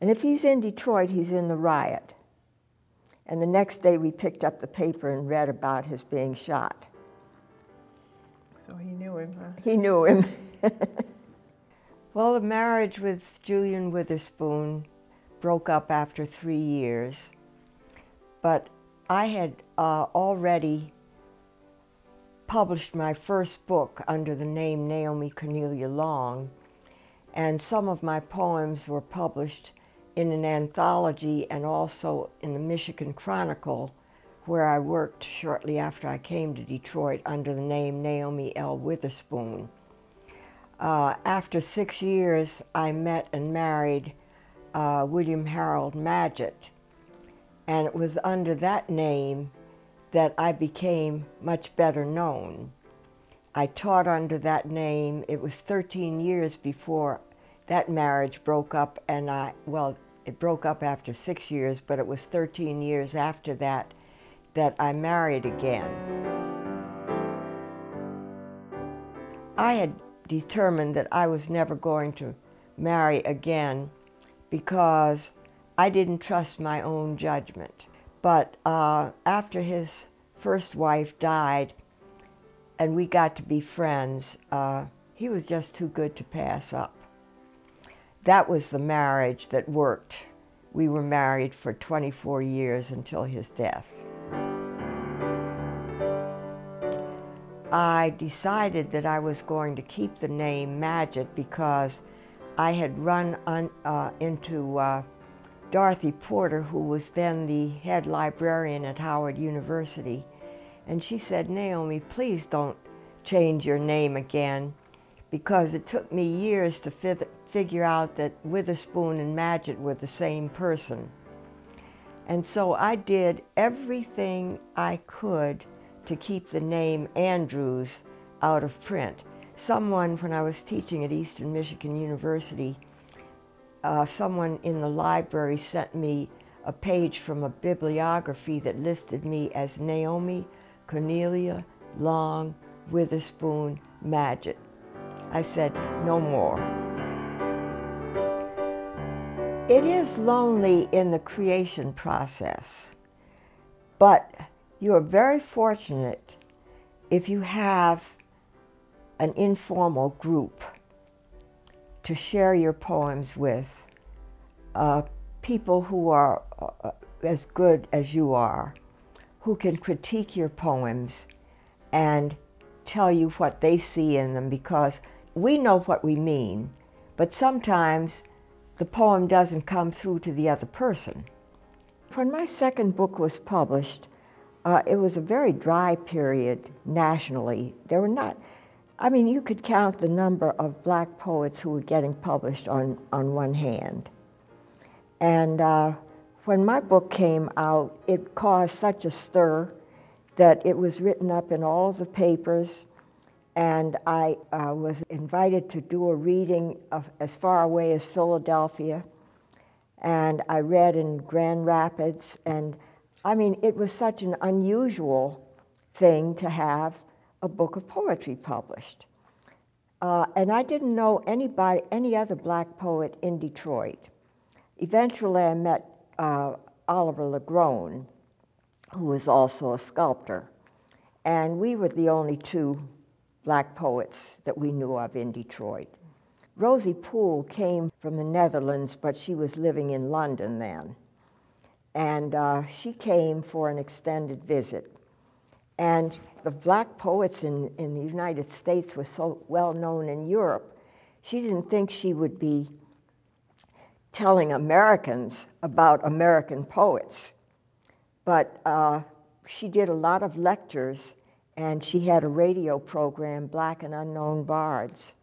And if he's in Detroit, he's in the riot. And the next day we picked up the paper and read about his being shot. So he knew him, huh? He knew him. [LAUGHS] well, the marriage with Julian Witherspoon broke up after three years. But I had uh, already published my first book under the name Naomi Cornelia Long, and some of my poems were published in an anthology and also in the Michigan Chronicle, where I worked shortly after I came to Detroit under the name Naomi L. Witherspoon. Uh, after six years, I met and married uh, William Harold Madgett, and it was under that name that I became much better known. I taught under that name. It was 13 years before that marriage broke up and I, well, it broke up after six years, but it was 13 years after that that I married again. I had determined that I was never going to marry again because I didn't trust my own judgment. But uh, after his first wife died and we got to be friends, uh, he was just too good to pass up that was the marriage that worked. We were married for 24 years until his death. I decided that I was going to keep the name Madgett because I had run uh, into uh, Dorothy Porter, who was then the head librarian at Howard University. And she said, Naomi, please don't change your name again because it took me years to fi figure out that Witherspoon and Madgett were the same person. And so I did everything I could to keep the name Andrews out of print. Someone, when I was teaching at Eastern Michigan University, uh, someone in the library sent me a page from a bibliography that listed me as Naomi Cornelia Long Witherspoon Madgett. I said, no more. It is lonely in the creation process, but you're very fortunate if you have an informal group to share your poems with uh, people who are uh, as good as you are, who can critique your poems and tell you what they see in them because we know what we mean, but sometimes the poem doesn't come through to the other person. When my second book was published, uh, it was a very dry period nationally. There were not, I mean, you could count the number of black poets who were getting published on, on one hand. And uh, when my book came out, it caused such a stir that it was written up in all the papers. And I uh, was invited to do a reading of, as far away as Philadelphia. And I read in Grand Rapids. And I mean, it was such an unusual thing to have a book of poetry published. Uh, and I didn't know anybody, any other black poet in Detroit. Eventually, I met uh, Oliver LaGrone, who was also a sculptor. And we were the only two black poets that we knew of in Detroit. Rosey Pool came from the Netherlands, but she was living in London then. And uh, she came for an extended visit. And the black poets in, in the United States were so well known in Europe, she didn't think she would be telling Americans about American poets. But uh, she did a lot of lectures, and she had a radio program, Black and Unknown Bards.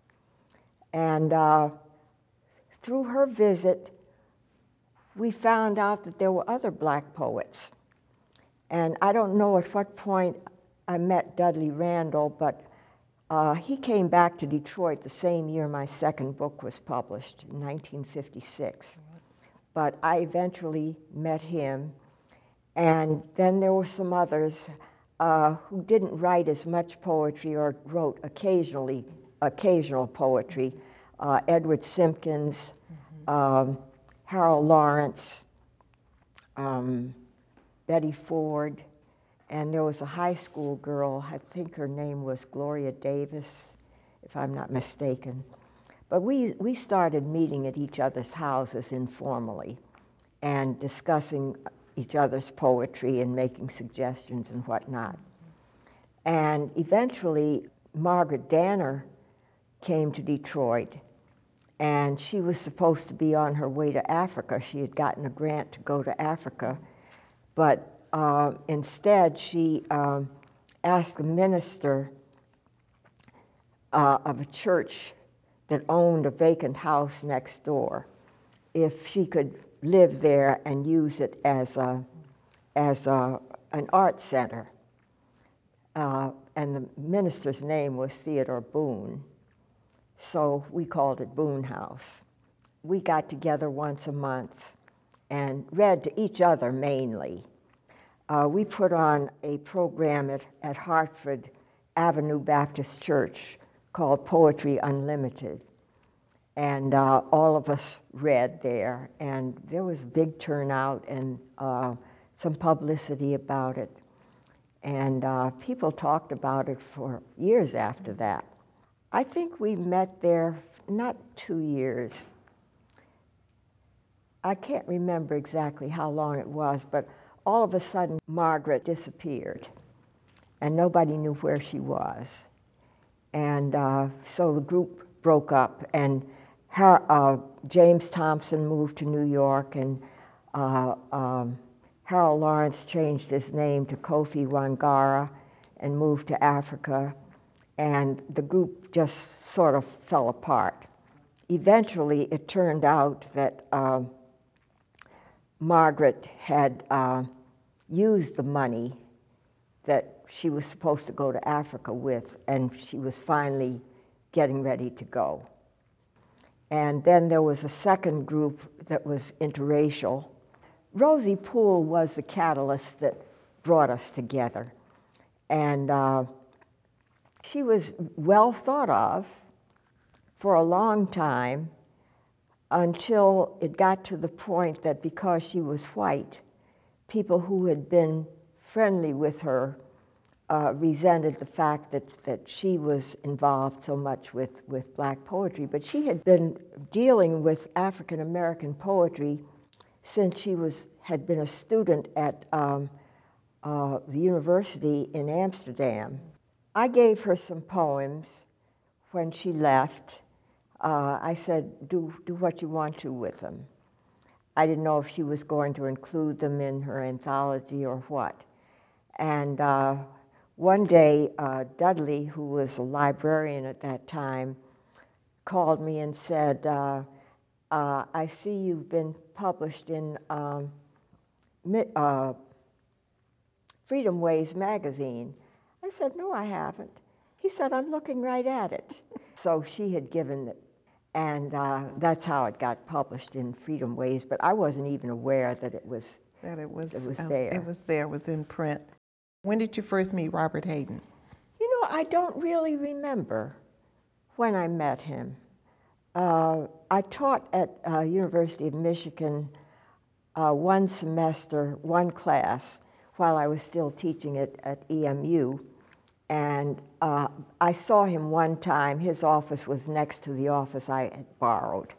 And uh, through her visit, we found out that there were other black poets. And I don't know at what point I met Dudley Randall, but uh, he came back to Detroit the same year my second book was published, in 1956. But I eventually met him, and then there were some others uh, who didn't write as much poetry or wrote occasionally, occasional poetry. Uh, Edward Simpkins, mm-hmm. um, Harold Lawrence, um, Betty Ford, and there was a high school girl, I think her name was Gloria Davis, if I'm not mistaken. But we, we started meeting at each other's houses informally and discussing each other's poetry and making suggestions and whatnot. And eventually, Margaret Danner came to Detroit, and she was supposed to be on her way to Africa. She had gotten a grant to go to Africa, but uh, instead, she um, asked a minister uh, of a church that owned a vacant house next door if she could live there and use it as, a, as a, an art center. Uh, and the minister's name was Theodore Boone. So we called it Boone House. We got together once a month and read to each other mainly uh, we put on a program at, at Hartford Avenue Baptist Church called Poetry Unlimited. And uh, all of us read there, and there was big turnout and uh, some publicity about it. And uh, people talked about it for years after that. I think we met there not two years. I can't remember exactly how long it was, but all of a sudden, Margaret disappeared, and nobody knew where she was. And uh, so the group broke up, and her, uh, James Thompson moved to New York, and uh, um, Harold Lawrence changed his name to Kofi Wangara and moved to Africa, and the group just sort of fell apart. Eventually, it turned out that um, Margaret had uh, used the money that she was supposed to go to Africa with, and she was finally getting ready to go. And then there was a second group that was interracial. Rosey Pool was the catalyst that brought us together. And uh, she was well thought of for a long time until it got to the point that because she was white, people who had been friendly with her uh, resented the fact that, that she was involved so much with, with black poetry. But she had been dealing with African American poetry since she was, had been a student at um, uh, the university in Amsterdam. I gave her some poems when she left. Uh, I said, do, do what you want to with them. I didn't know if she was going to include them in her anthology or what. And uh, one day, uh, Dudley, who was a librarian at that time, called me and said, uh, uh I see you've been published in um, uh, Freedomways magazine. I said, No, I haven't. He said, I'm looking right at it. [LAUGHS] So she had given it, and uh, that's how it got published in Freedomways, but I wasn't even aware that it was, that it was, it was there. It was there, it was in print. When did you first meet Robert Hayden? You know, I don't really remember when I met him. Uh, I taught at uh, University of Michigan uh, one semester, one class, while I was still teaching at, at EMU. And uh, I saw him one time. His office was next to the office I had borrowed.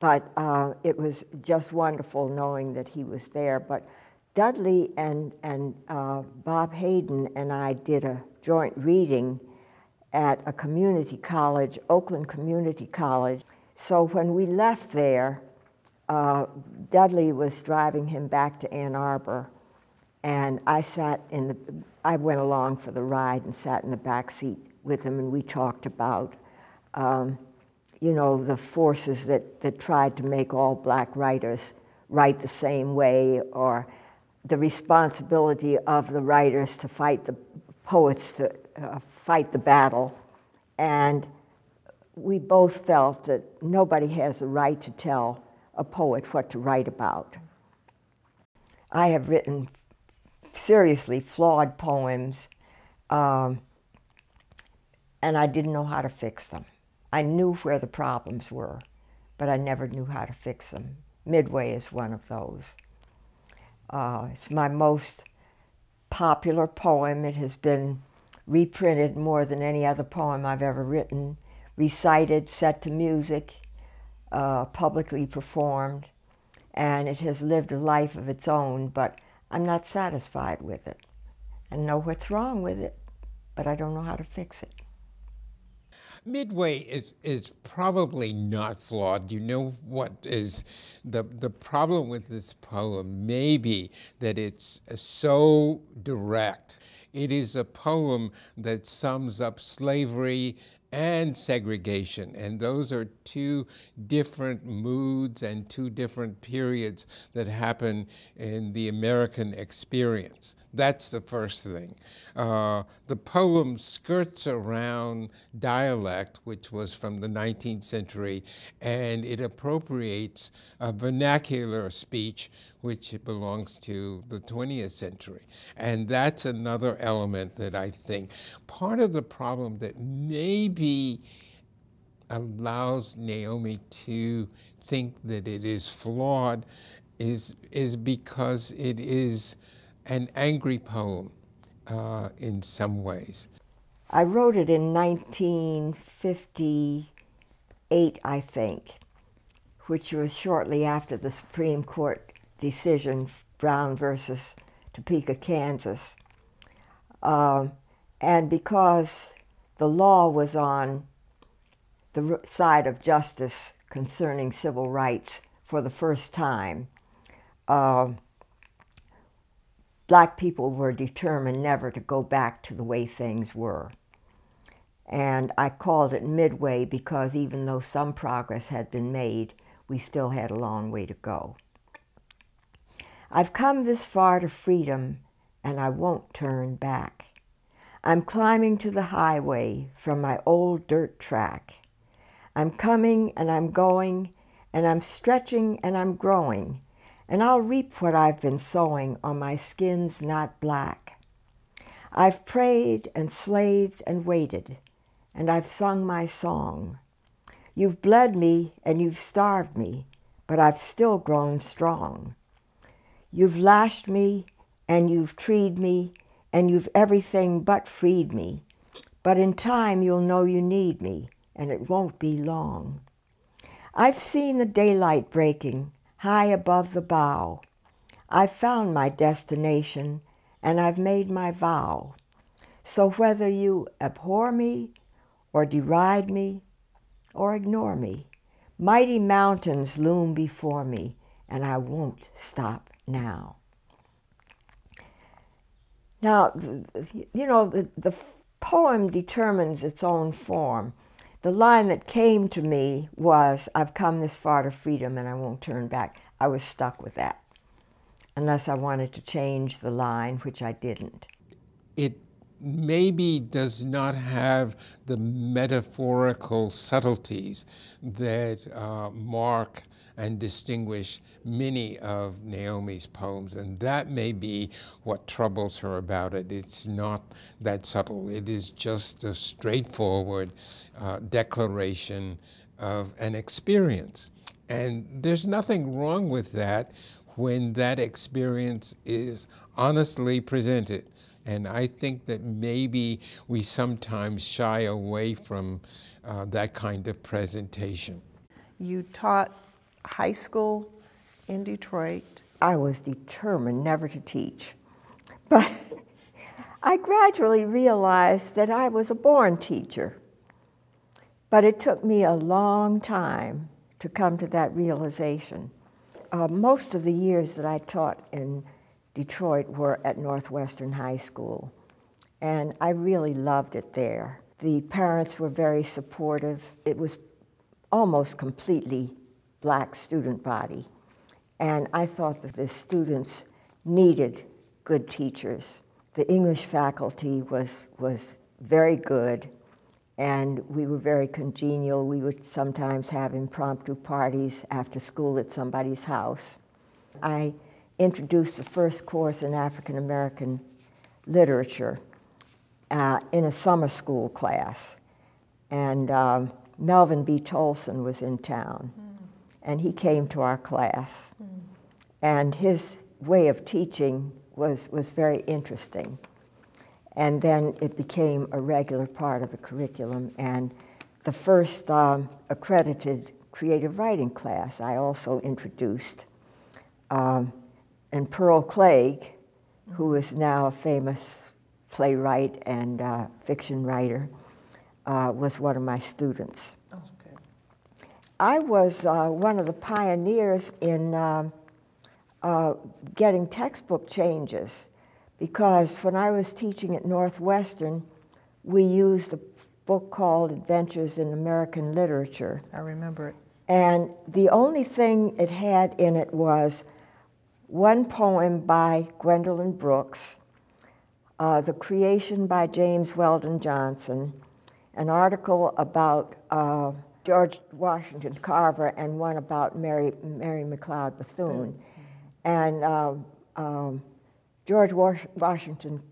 But uh, it was just wonderful knowing that he was there. But Dudley and, and uh, Bob Hayden and I did a joint reading at a community college, Oakland Community College. So when we left there, uh, Dudley was driving him back to Ann Arbor, and I sat in the, I went along for the ride and sat in the back seat with him, and we talked about, um, you know, the forces that, that tried to make all black writers write the same way, or the responsibility of the writers to fight the poets to uh, fight the battle. And we both felt that nobody has a right to tell a poet what to write about. I have written seriously flawed poems, um, and I didn't know how to fix them. I knew where the problems were, but I never knew how to fix them. Midway is one of those. Uh, it's my most popular poem. It has been reprinted more than any other poem I've ever written, recited, set to music, uh, publicly performed, and it has lived a life of its own, but I'm not satisfied with it. I know what's wrong with it, but I don't know how to fix it. Midway is, is probably not flawed. You know what is the, the problem with this poem? Maybe that it's so direct. It is a poem that sums up slavery and segregation. And those are two different moods and two different periods that happen in the American experience. That's the first thing. Uh, the poem skirts around dialect, which was from the 19th century, and it appropriates a vernacular speech which belongs to the 20th century. And that's another element that I think part of the problem that maybe allows Naomi to think that it is flawed is, is because it is an angry poem uh, in some ways. I wrote it in 1958, I think, which was shortly after the Supreme Court decision, Brown versus Topeka, Kansas. Um, and because the law was on the side of justice concerning civil rights for the first time, uh, black people were determined never to go back to the way things were. And I called it midway because even though some progress had been made, we still had a long way to go. I've come this far to freedom and I won't turn back. I'm climbing to the highway from my old dirt track. I'm coming and I'm going and I'm stretching and I'm growing and I'll reap what I've been sowing on my skin's not black. I've prayed and slaved and waited, and I've sung my song. You've bled me and you've starved me, but I've still grown strong. You've lashed me and you've treed me, and you've everything but freed me. But in time you'll know you need me, and it won't be long. I've seen the daylight breaking, high above the bough. I've found my destination and I've made my vow. So whether you abhor me or deride me or ignore me, mighty mountains loom before me and I won't stop now. Now, you know, the, the poem determines its own form the line that came to me was, I've come this far to freedom and I won't turn back. I was stuck with that, unless I wanted to change the line, which I didn't. It maybe does not have the metaphorical subtleties that uh, mark and distinguish many of Naomi's poems, and that may be what troubles her about it. It's not that subtle, it is just a straightforward uh, declaration of an experience. And there's nothing wrong with that when that experience is honestly presented. And I think that maybe we sometimes shy away from uh, that kind of presentation. You taught high school in Detroit. I was determined never to teach. But [LAUGHS] I gradually realized that I was a born teacher. But it took me a long time to come to that realization. Uh, most of the years that I taught in Detroit were at Northwestern High School, and I really loved it there. The parents were very supportive. It was almost completely black student body. And I thought that the students needed good teachers. The English faculty was, was very good, and we were very congenial. We would sometimes have impromptu parties after school at somebody's house. I introduced the first course in African American literature uh, in a summer school class, and um, Melvin B. Tolson was in town. And he came to our class. Mm. And his way of teaching was, was very interesting. And then it became a regular part of the curriculum. And the first um, accredited creative writing class I also introduced. Um, and Pearl Cleage, who is now a famous playwright and uh, fiction writer, uh, was one of my students. I was uh, one of the pioneers in uh, uh, getting textbook changes because when I was teaching at Northwestern, we used a book called Adventures in American Literature. I remember it. And the only thing it had in it was one poem by Gwendolyn Brooks, uh, The Creation by James Weldon Johnson, an article about uh, George Washington Carver and one about Mary, Mary McLeod Bethune. And um, um, George Was Washington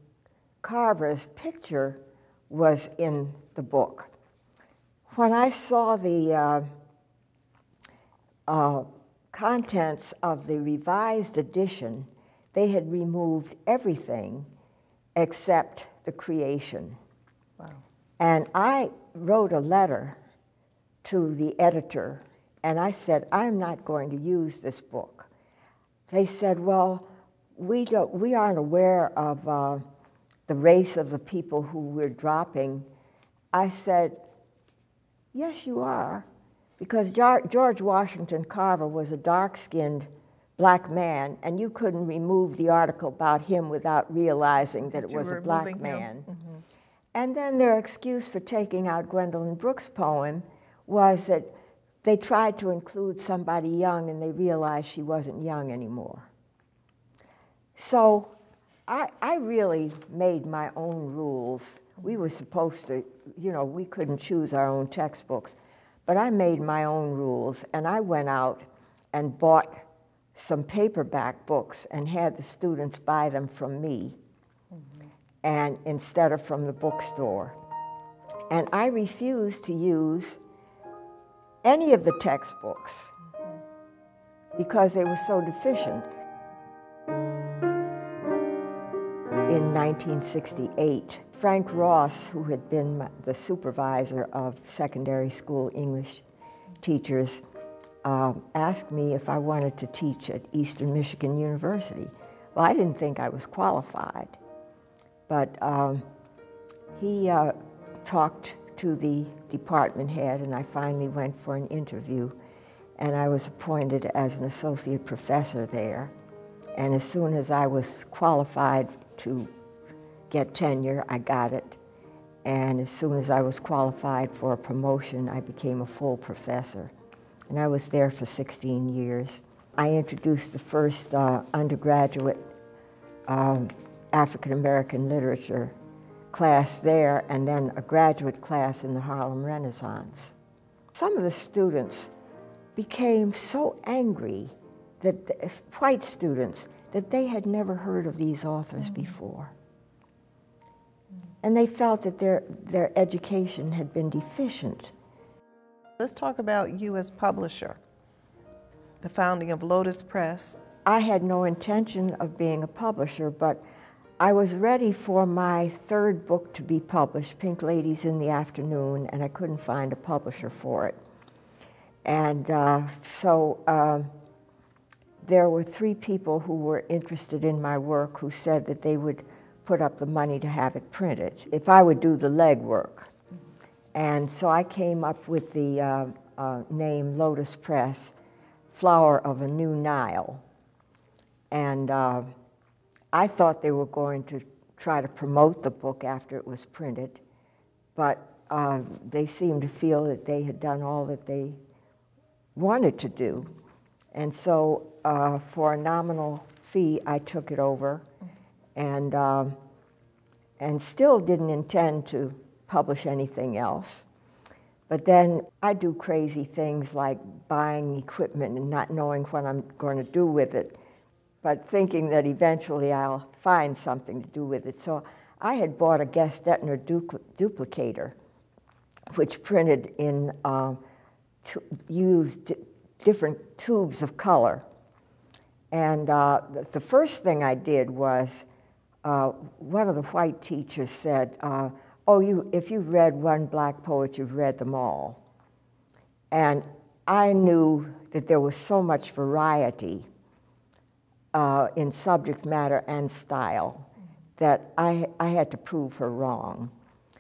Carver's picture was in the book. When I saw the uh, uh, contents of the revised edition, they had removed everything except the creation. Wow. And I wrote a letter to the editor, and I said, I'm not going to use this book. They said, Well, we, don't, we aren't aware of uh, the race of the people who we're dropping. I said, Yes, you are, because George Washington Carver was a dark skinned black man, and you couldn't remove the article about him without realizing that, That it was a black man. Mhm. And then their excuse for taking out Gwendolyn Brooks' poem was that they tried to include somebody young and they realized she wasn't young anymore. So I, I really made my own rules. We were supposed to, you know, we couldn't choose our own textbooks, but I made my own rules and I went out and bought some paperback books and had the students buy them from me and instead of from the bookstore. And I refused to use any of the textbooks because they were so deficient. In 1968, Frank Ross, who had been the supervisor of secondary school English teachers, um, asked me if I wanted to teach at Eastern Michigan University. Well, I didn't think I was qualified, but um, he uh, talked to the department head, and I finally went for an interview, and I was appointed as an associate professor there. And as soon as I was qualified to get tenure, I got it. And as soon as I was qualified for a promotion, I became a full professor. And I was there for 16 years. I introduced the first uh, undergraduate um, African American literature class there, and then a graduate class in the Harlem Renaissance. Some of the students became so angry that the, white students that they had never heard of these authors mm. before. And they felt that their, their education had been deficient. Let's talk about you as publisher, the founding of Lotus Press. I had no intention of being a publisher, but I was ready for my third book to be published, Pink Ladies in the Afternoon, and I couldn't find a publisher for it. And uh, so um, there were three people who were interested in my work who said that they would put up the money to have it printed if I would do the legwork. And so I came up with the uh, uh, name Lotus Press, Flower of a New Nile. And uh, I thought they were going to try to promote the book after it was printed, but uh, they seemed to feel that they had done all that they wanted to do. And so uh, for a nominal fee, I took it over and, um, and still didn't intend to publish anything else. But then I do crazy things like buying equipment and not knowing what I'm going to do with it, but thinking that eventually I'll find something to do with it. So I had bought a Gestetner dupl duplicator, which printed in uh, used different tubes of color. And uh, the first thing I did was uh, one of the white teachers said, uh, oh, you, if you've read one black poet, you've read them all. And I knew that there was so much variety uh, in subject matter and style that I, I had to prove her wrong.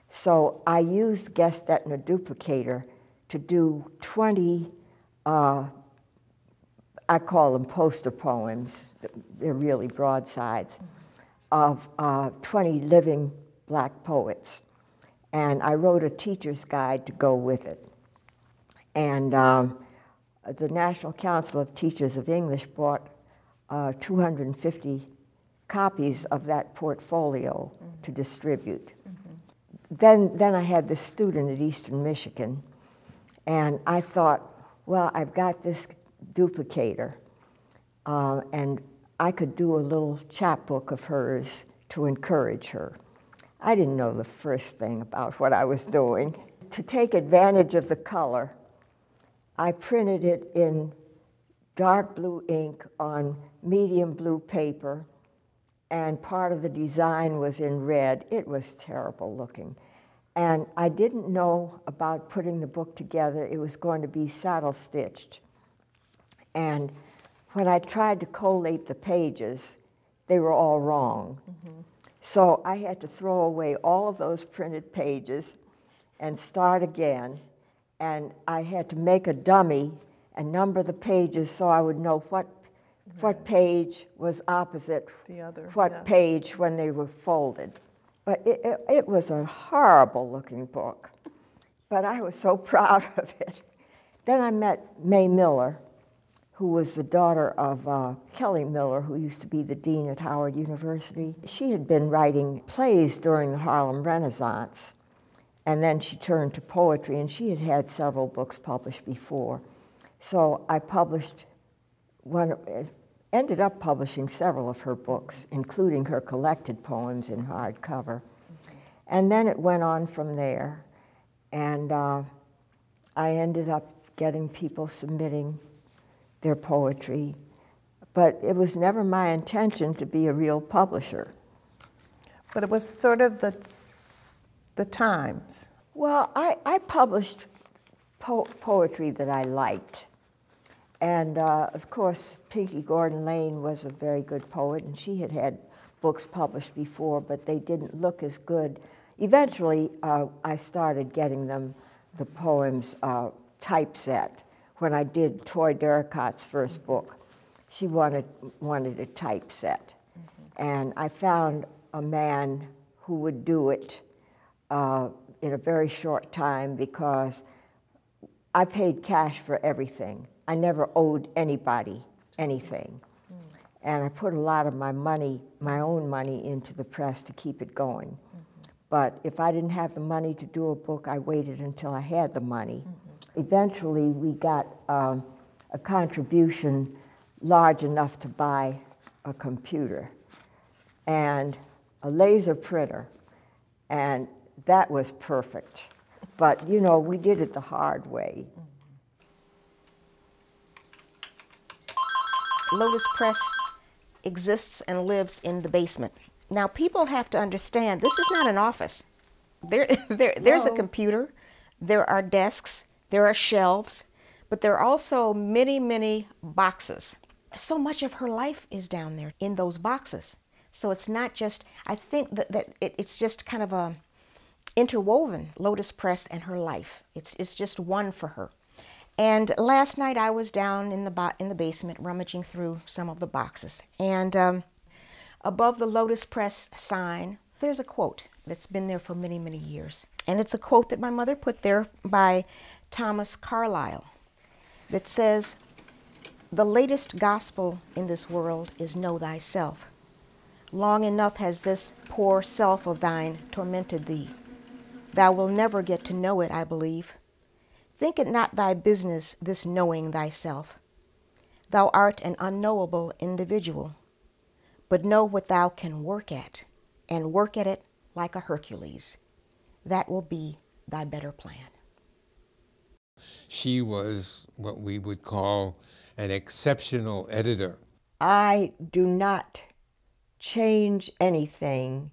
So I used Gestetner duplicator to do 20, uh, I call them poster poems, they're really broadsides, of uh, 20 living black poets. And I wrote a teacher's guide to go with it. And um, the National Council of Teachers of English bought uh, 250 copies of that portfolio mm -hmm. to distribute. Mm -hmm. Then, then I had this student at Eastern Michigan, and I thought, well, I've got this duplicator, uh, and I could do a little chapbook of hers to encourage her. I didn't know the first thing about what I was doing. To take advantage of the color, I printed it in dark blue ink on medium blue paper, and part of the design was in red. It was terrible looking. And I didn't know about putting the book together. It was going to be saddle stitched. And when I tried to collate the pages, they were all wrong. Mm -hmm. So I had to throw away all of those printed pages and start again. And I had to make a dummy and number the pages so I would know what what page was opposite The other, what yeah. page when they were folded. But it, it, it was a horrible looking book. But I was so [LAUGHS] proud of it. Then I met May Miller, who was the daughter of uh, Kelly Miller, who used to be the dean at Howard University. She had been writing plays during the Harlem Renaissance, and then she turned to poetry, and she had had several books published before. So I published one, ended up publishing several of her books, including her collected poems in hardcover. And then it went on from there, and uh, I ended up getting people submitting their poetry, but it was never my intention to be a real publisher. But it was sort of the, the times. Well, I, I published po- poetry that I liked. And uh, of course, Pinkie Gordon Lane was a very good poet, and she had had books published before, but they didn't look as good. Eventually, uh, I started getting them, the poems, uh, typeset when I did Toi Derricotte's first book. She wanted, wanted a typeset. And I found a man who would do it uh, in a very short time because I paid cash for everything. I never owed anybody anything. And I put a lot of my money, my own money, into the press to keep it going. But if I didn't have the money to do a book, I waited until I had the money. Eventually, we got um, a contribution large enough to buy a computer and a laser printer, and that was perfect. But you know, we did it the hard way. Lotus Press exists and lives in the basement. Now, people have to understand this is not an office. There, [LAUGHS] there, there's a computer, there are desks, there are shelves, but there are also many, many boxes. So much of her life is down there in those boxes. So it's not just, I think that, that it, it's just kind of a interwoven Lotus Press and her life. It's, it's just one for her. And last night I was down in the, in the basement rummaging through some of the boxes. And um, above the Lotus Press sign, there's a quote that's been there for many, many years. And it's a quote that my mother put there by Thomas Carlyle that says, The latest gospel in this world is know thyself. Long enough has this poor self of thine tormented thee. Thou wilt never get to know it, I believe. Think it not thy business, this knowing thyself. Thou art an unknowable individual, but know what thou can work at, and work at it like a Hercules. That will be thy better plan. She was what we would call an exceptional editor. I do not change anything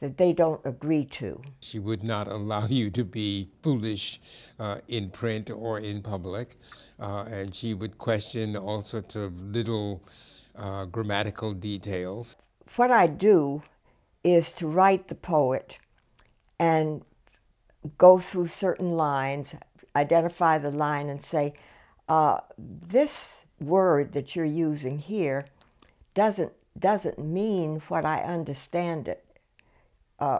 that they don't agree to. She would not allow you to be foolish uh, in print or in public, uh, and she would question all sorts of little uh, grammatical details. What I do is to write the poet and go through certain lines, identify the line, and say, uh, this word that you're using here doesn't doesn't mean what I understand it. Uh,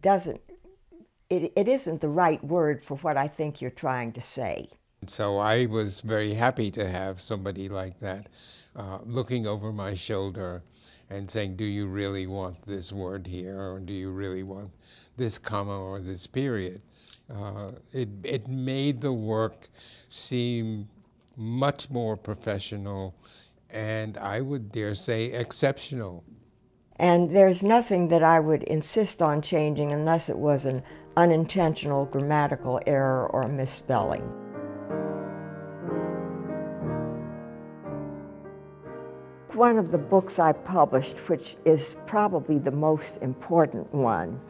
doesn't. It, it isn't the right word for what I think you're trying to say. So I was very happy to have somebody like that uh, looking over my shoulder and saying, Do you really want this word here, or do you really want this comma or this period? Uh, it, it made the work seem much more professional and I would dare say exceptional. And there's nothing that I would insist on changing unless it was an unintentional grammatical error or misspelling. One of the books I published, which is probably the most important one,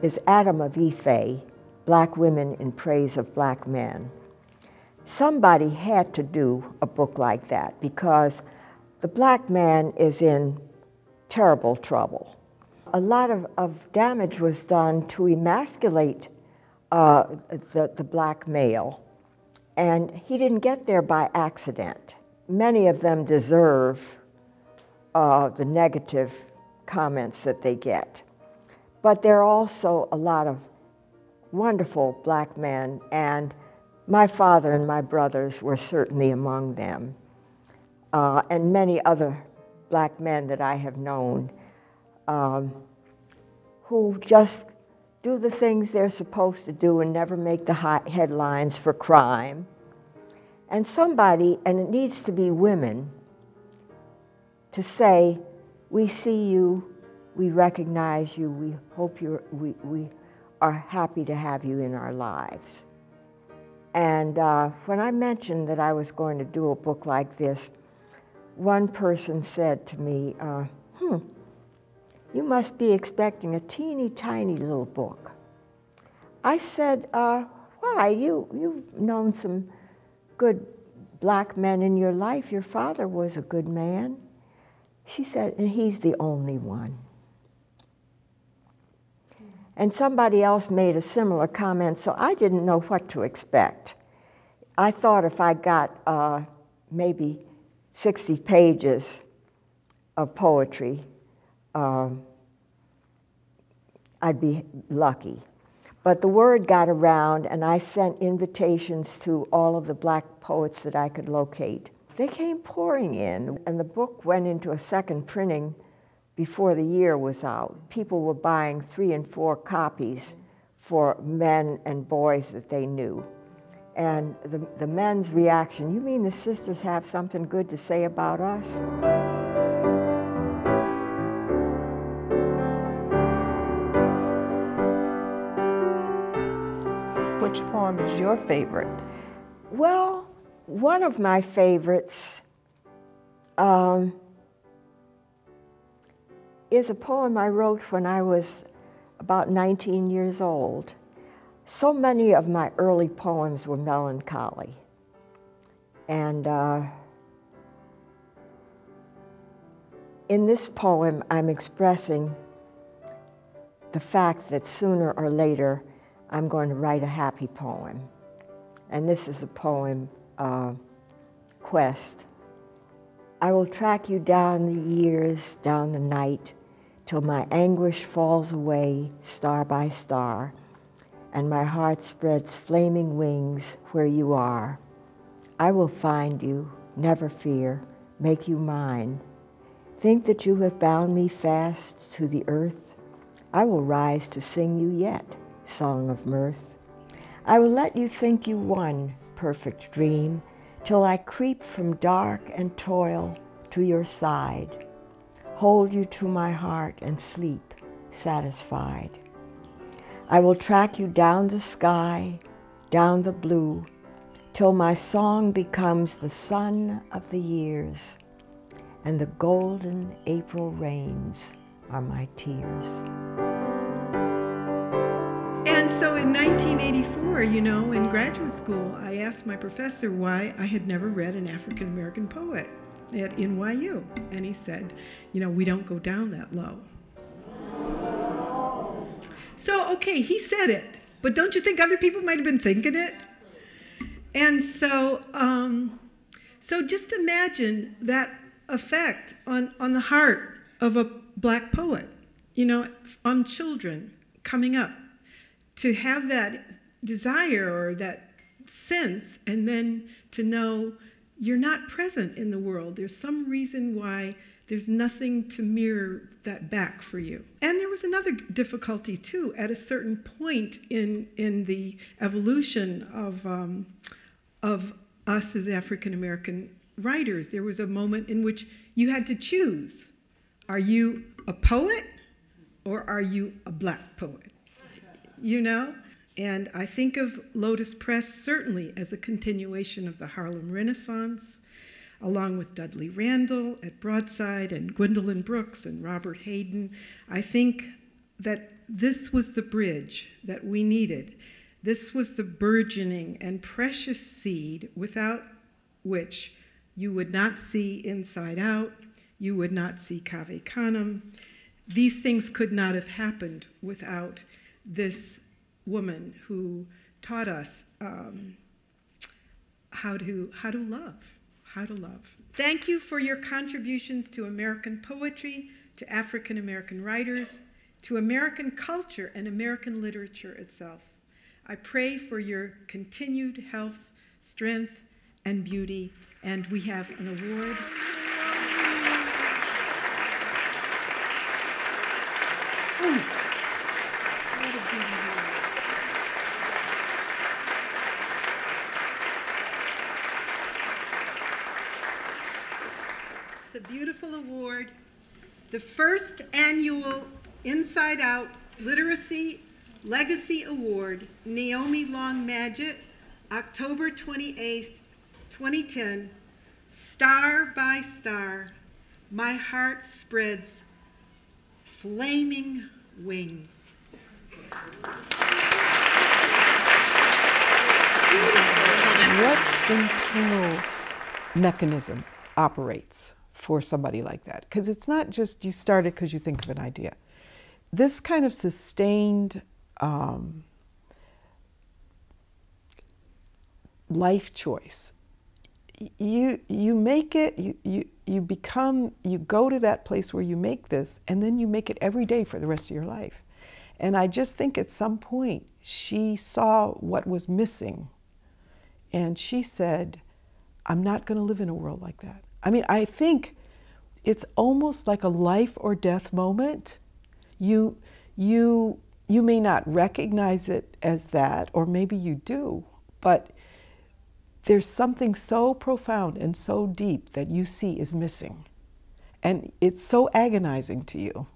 is Adam of Ife, Black Women in Praise of Black Men. Somebody had to do a book like that because the black man is in terrible trouble. A lot of, of damage was done to emasculate uh, the, the black male, and he didn't get there by accident. many of them deserve uh, the negative comments that they get. But there are also a lot of wonderful black men, and my father and my brothers were certainly among them, uh, and many other black men that I have known um, who just do the things they're supposed to do and never make the headlines for crime. And somebody, and it needs to be women, to say, We see you, we recognize you, we hope you're, we, we are happy to have you in our lives. And uh, when I mentioned that I was going to do a book like this, one person said to me, uh, Hmm, you must be expecting a teeny tiny little book. I said, uh, Why? You, you've known some good black men in your life. Your father was a good man. She said, And he's the only one. And somebody else made a similar comment, so I didn't know what to expect. I thought if I got uh, maybe 60 pages of poetry, um, I'd be lucky. But the word got around, and I sent invitations to all of the black poets that I could locate. They came pouring in, and the book went into a second printing before the year was out. People were buying three and four copies for men and boys that they knew. And the, the men's reaction, you mean the sisters have something good to say about us? Which poem is your favorite? Well, one of my favorites um, is a poem I wrote when I was about 19 years old. So many of my early poems were melancholy. And uh, in this poem, I'm expressing the fact that sooner or later I'm going to write a happy poem. And this is a poem, uh, Quest. I will track you down the years, down the night, till my anguish falls away star by star, and my heart spreads flaming wings where you are. I will find you, never fear, make you mine. Think that you have bound me fast to the earth. I will rise to sing you yet, song of mirth. I will let you think you won, perfect dream, till I creep from dark and toil to your side hold you to my heart and sleep satisfied. I will track you down the sky, down the blue, till my song becomes the sun of the years, and the golden April rains are my tears. And so in 1984, you know, in graduate school, I asked my professor why I had never read an African American poet at NYU. And he said, you know, we don't go down that low. So, okay, he said it, but don't you think other people might have been thinking it? And so, um, so just imagine that effect on, on the heart of a black poet, you know, on children coming up, to have that desire or that sense, and then to know you're not present in the world. There's some reason why there's nothing to mirror that back for you. And there was another difficulty too. At a certain point in in the evolution of um, of us as African American writers, there was a moment in which you had to choose: Are you a poet, or are you a black poet? You know. And I think of Lotus Press certainly as a continuation of the Harlem Renaissance, along with Dudley Randall at Broadside and Gwendolyn Brooks and Robert Hayden. I think that this was the bridge that we needed. This was the burgeoning and precious seed without which you would not see Inside Out, you would not see Cave Canem. These things could not have happened without this woman who taught us um, how to how to love, how to love. Thank you for your contributions to American poetry, to African American writers, to American culture and American literature itself. I pray for your continued health, strength, and beauty, and we have an award. Ooh. It's a beautiful award. The first annual Inside Out Literacy Legacy Award, Naomi Long Madgett, October 28th, 2010. Star by star, my heart spreads flaming wings. What internal mechanism operates for somebody like that? Because it's not just you start it because you think of an idea. This kind of sustained um, life choice you you make it you, you you become you go to that place where you make this and then you make it every day for the rest of your life and i just think at some point she saw what was missing and she said i'm not going to live in a world like that i mean i think it's almost like a life or death moment you you you may not recognize it as that or maybe you do but there's something so profound and so deep that you see is missing. And it's so agonizing to you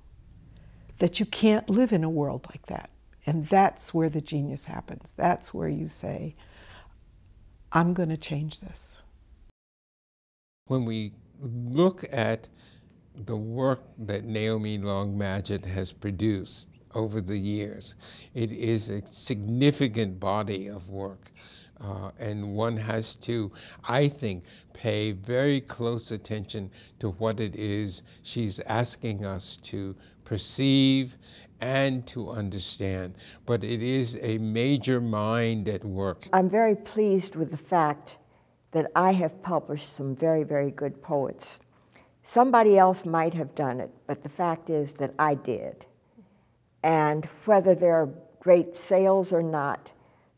that you can't live in a world like that. And that's where the genius happens. That's where you say, I'm going to change this. When we look at the work that Naomi Long Madgett has produced over the years, it is a significant body of work. Uh, and one has to, I think, pay very close attention to what it is she's asking us to perceive and to understand. But it is a major mind at work. I'm very pleased with the fact that I have published some very, very good poets. Somebody else might have done it, but the fact is that I did. And whether there are great sales or not,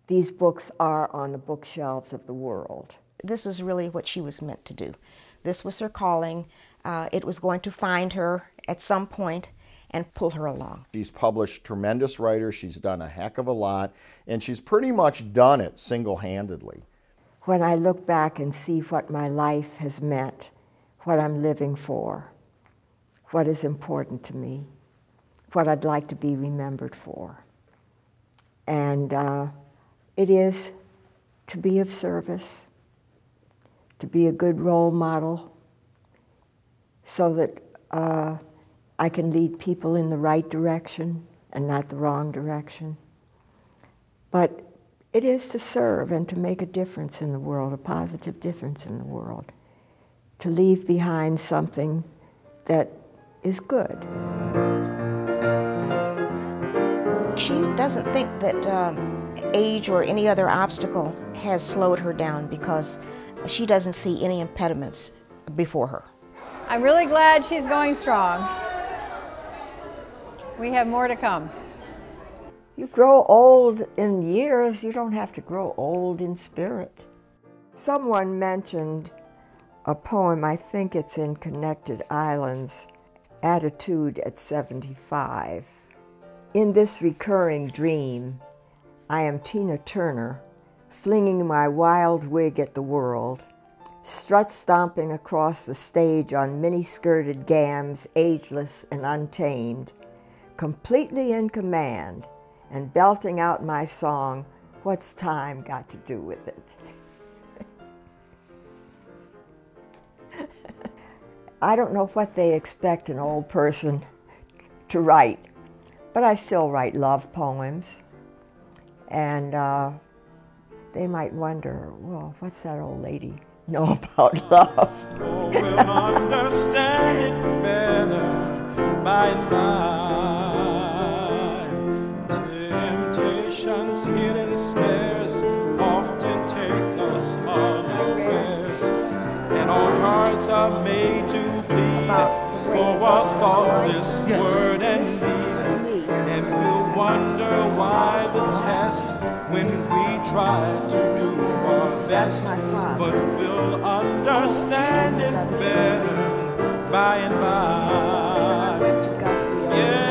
these books are on the bookshelves of the world. This is really what she was meant to do. This was her calling. Uh, it was going to find her at some point and pull her along. She's published tremendous writers, she's done a heck of a lot, and she's pretty much done it single handedly. When I look back and see what my life has meant, what I'm living for, what is important to me, what I'd like to be remembered for. And uh, it is to be of service, to be a good role model, so that uh, I can lead people in the right direction and not the wrong direction. But it is to serve and to make a difference in the world, a positive difference in the world, to leave behind something that is good. She doesn't think that um, age or any other obstacle has slowed her down because she doesn't see any impediments before her. I'm really glad she's going strong. We have more to come. You grow old in years, you don't have to grow old in spirit. Someone mentioned a poem, I think it's in Connected Islands, Attitude at 75. In this recurring dream, I am Tina Turner, flinging my wild wig at the world, strut stomping across the stage on mini-skirted gams, ageless and untamed, completely in command, and belting out my song, What's Time Got to Do with It? [LAUGHS] I don't know what they expect an old person to write, but I still write love poems. And uh, they might wonder, well, what's that old lady know [LAUGHS] about love? we'll understand it better by and by. Temptations, hidden snares often take us unawares. And all are made to bleed for a thoughtless word and deed. And we'll wonder why the test when we try to do our best. But we'll understand it better by and by. Yeah.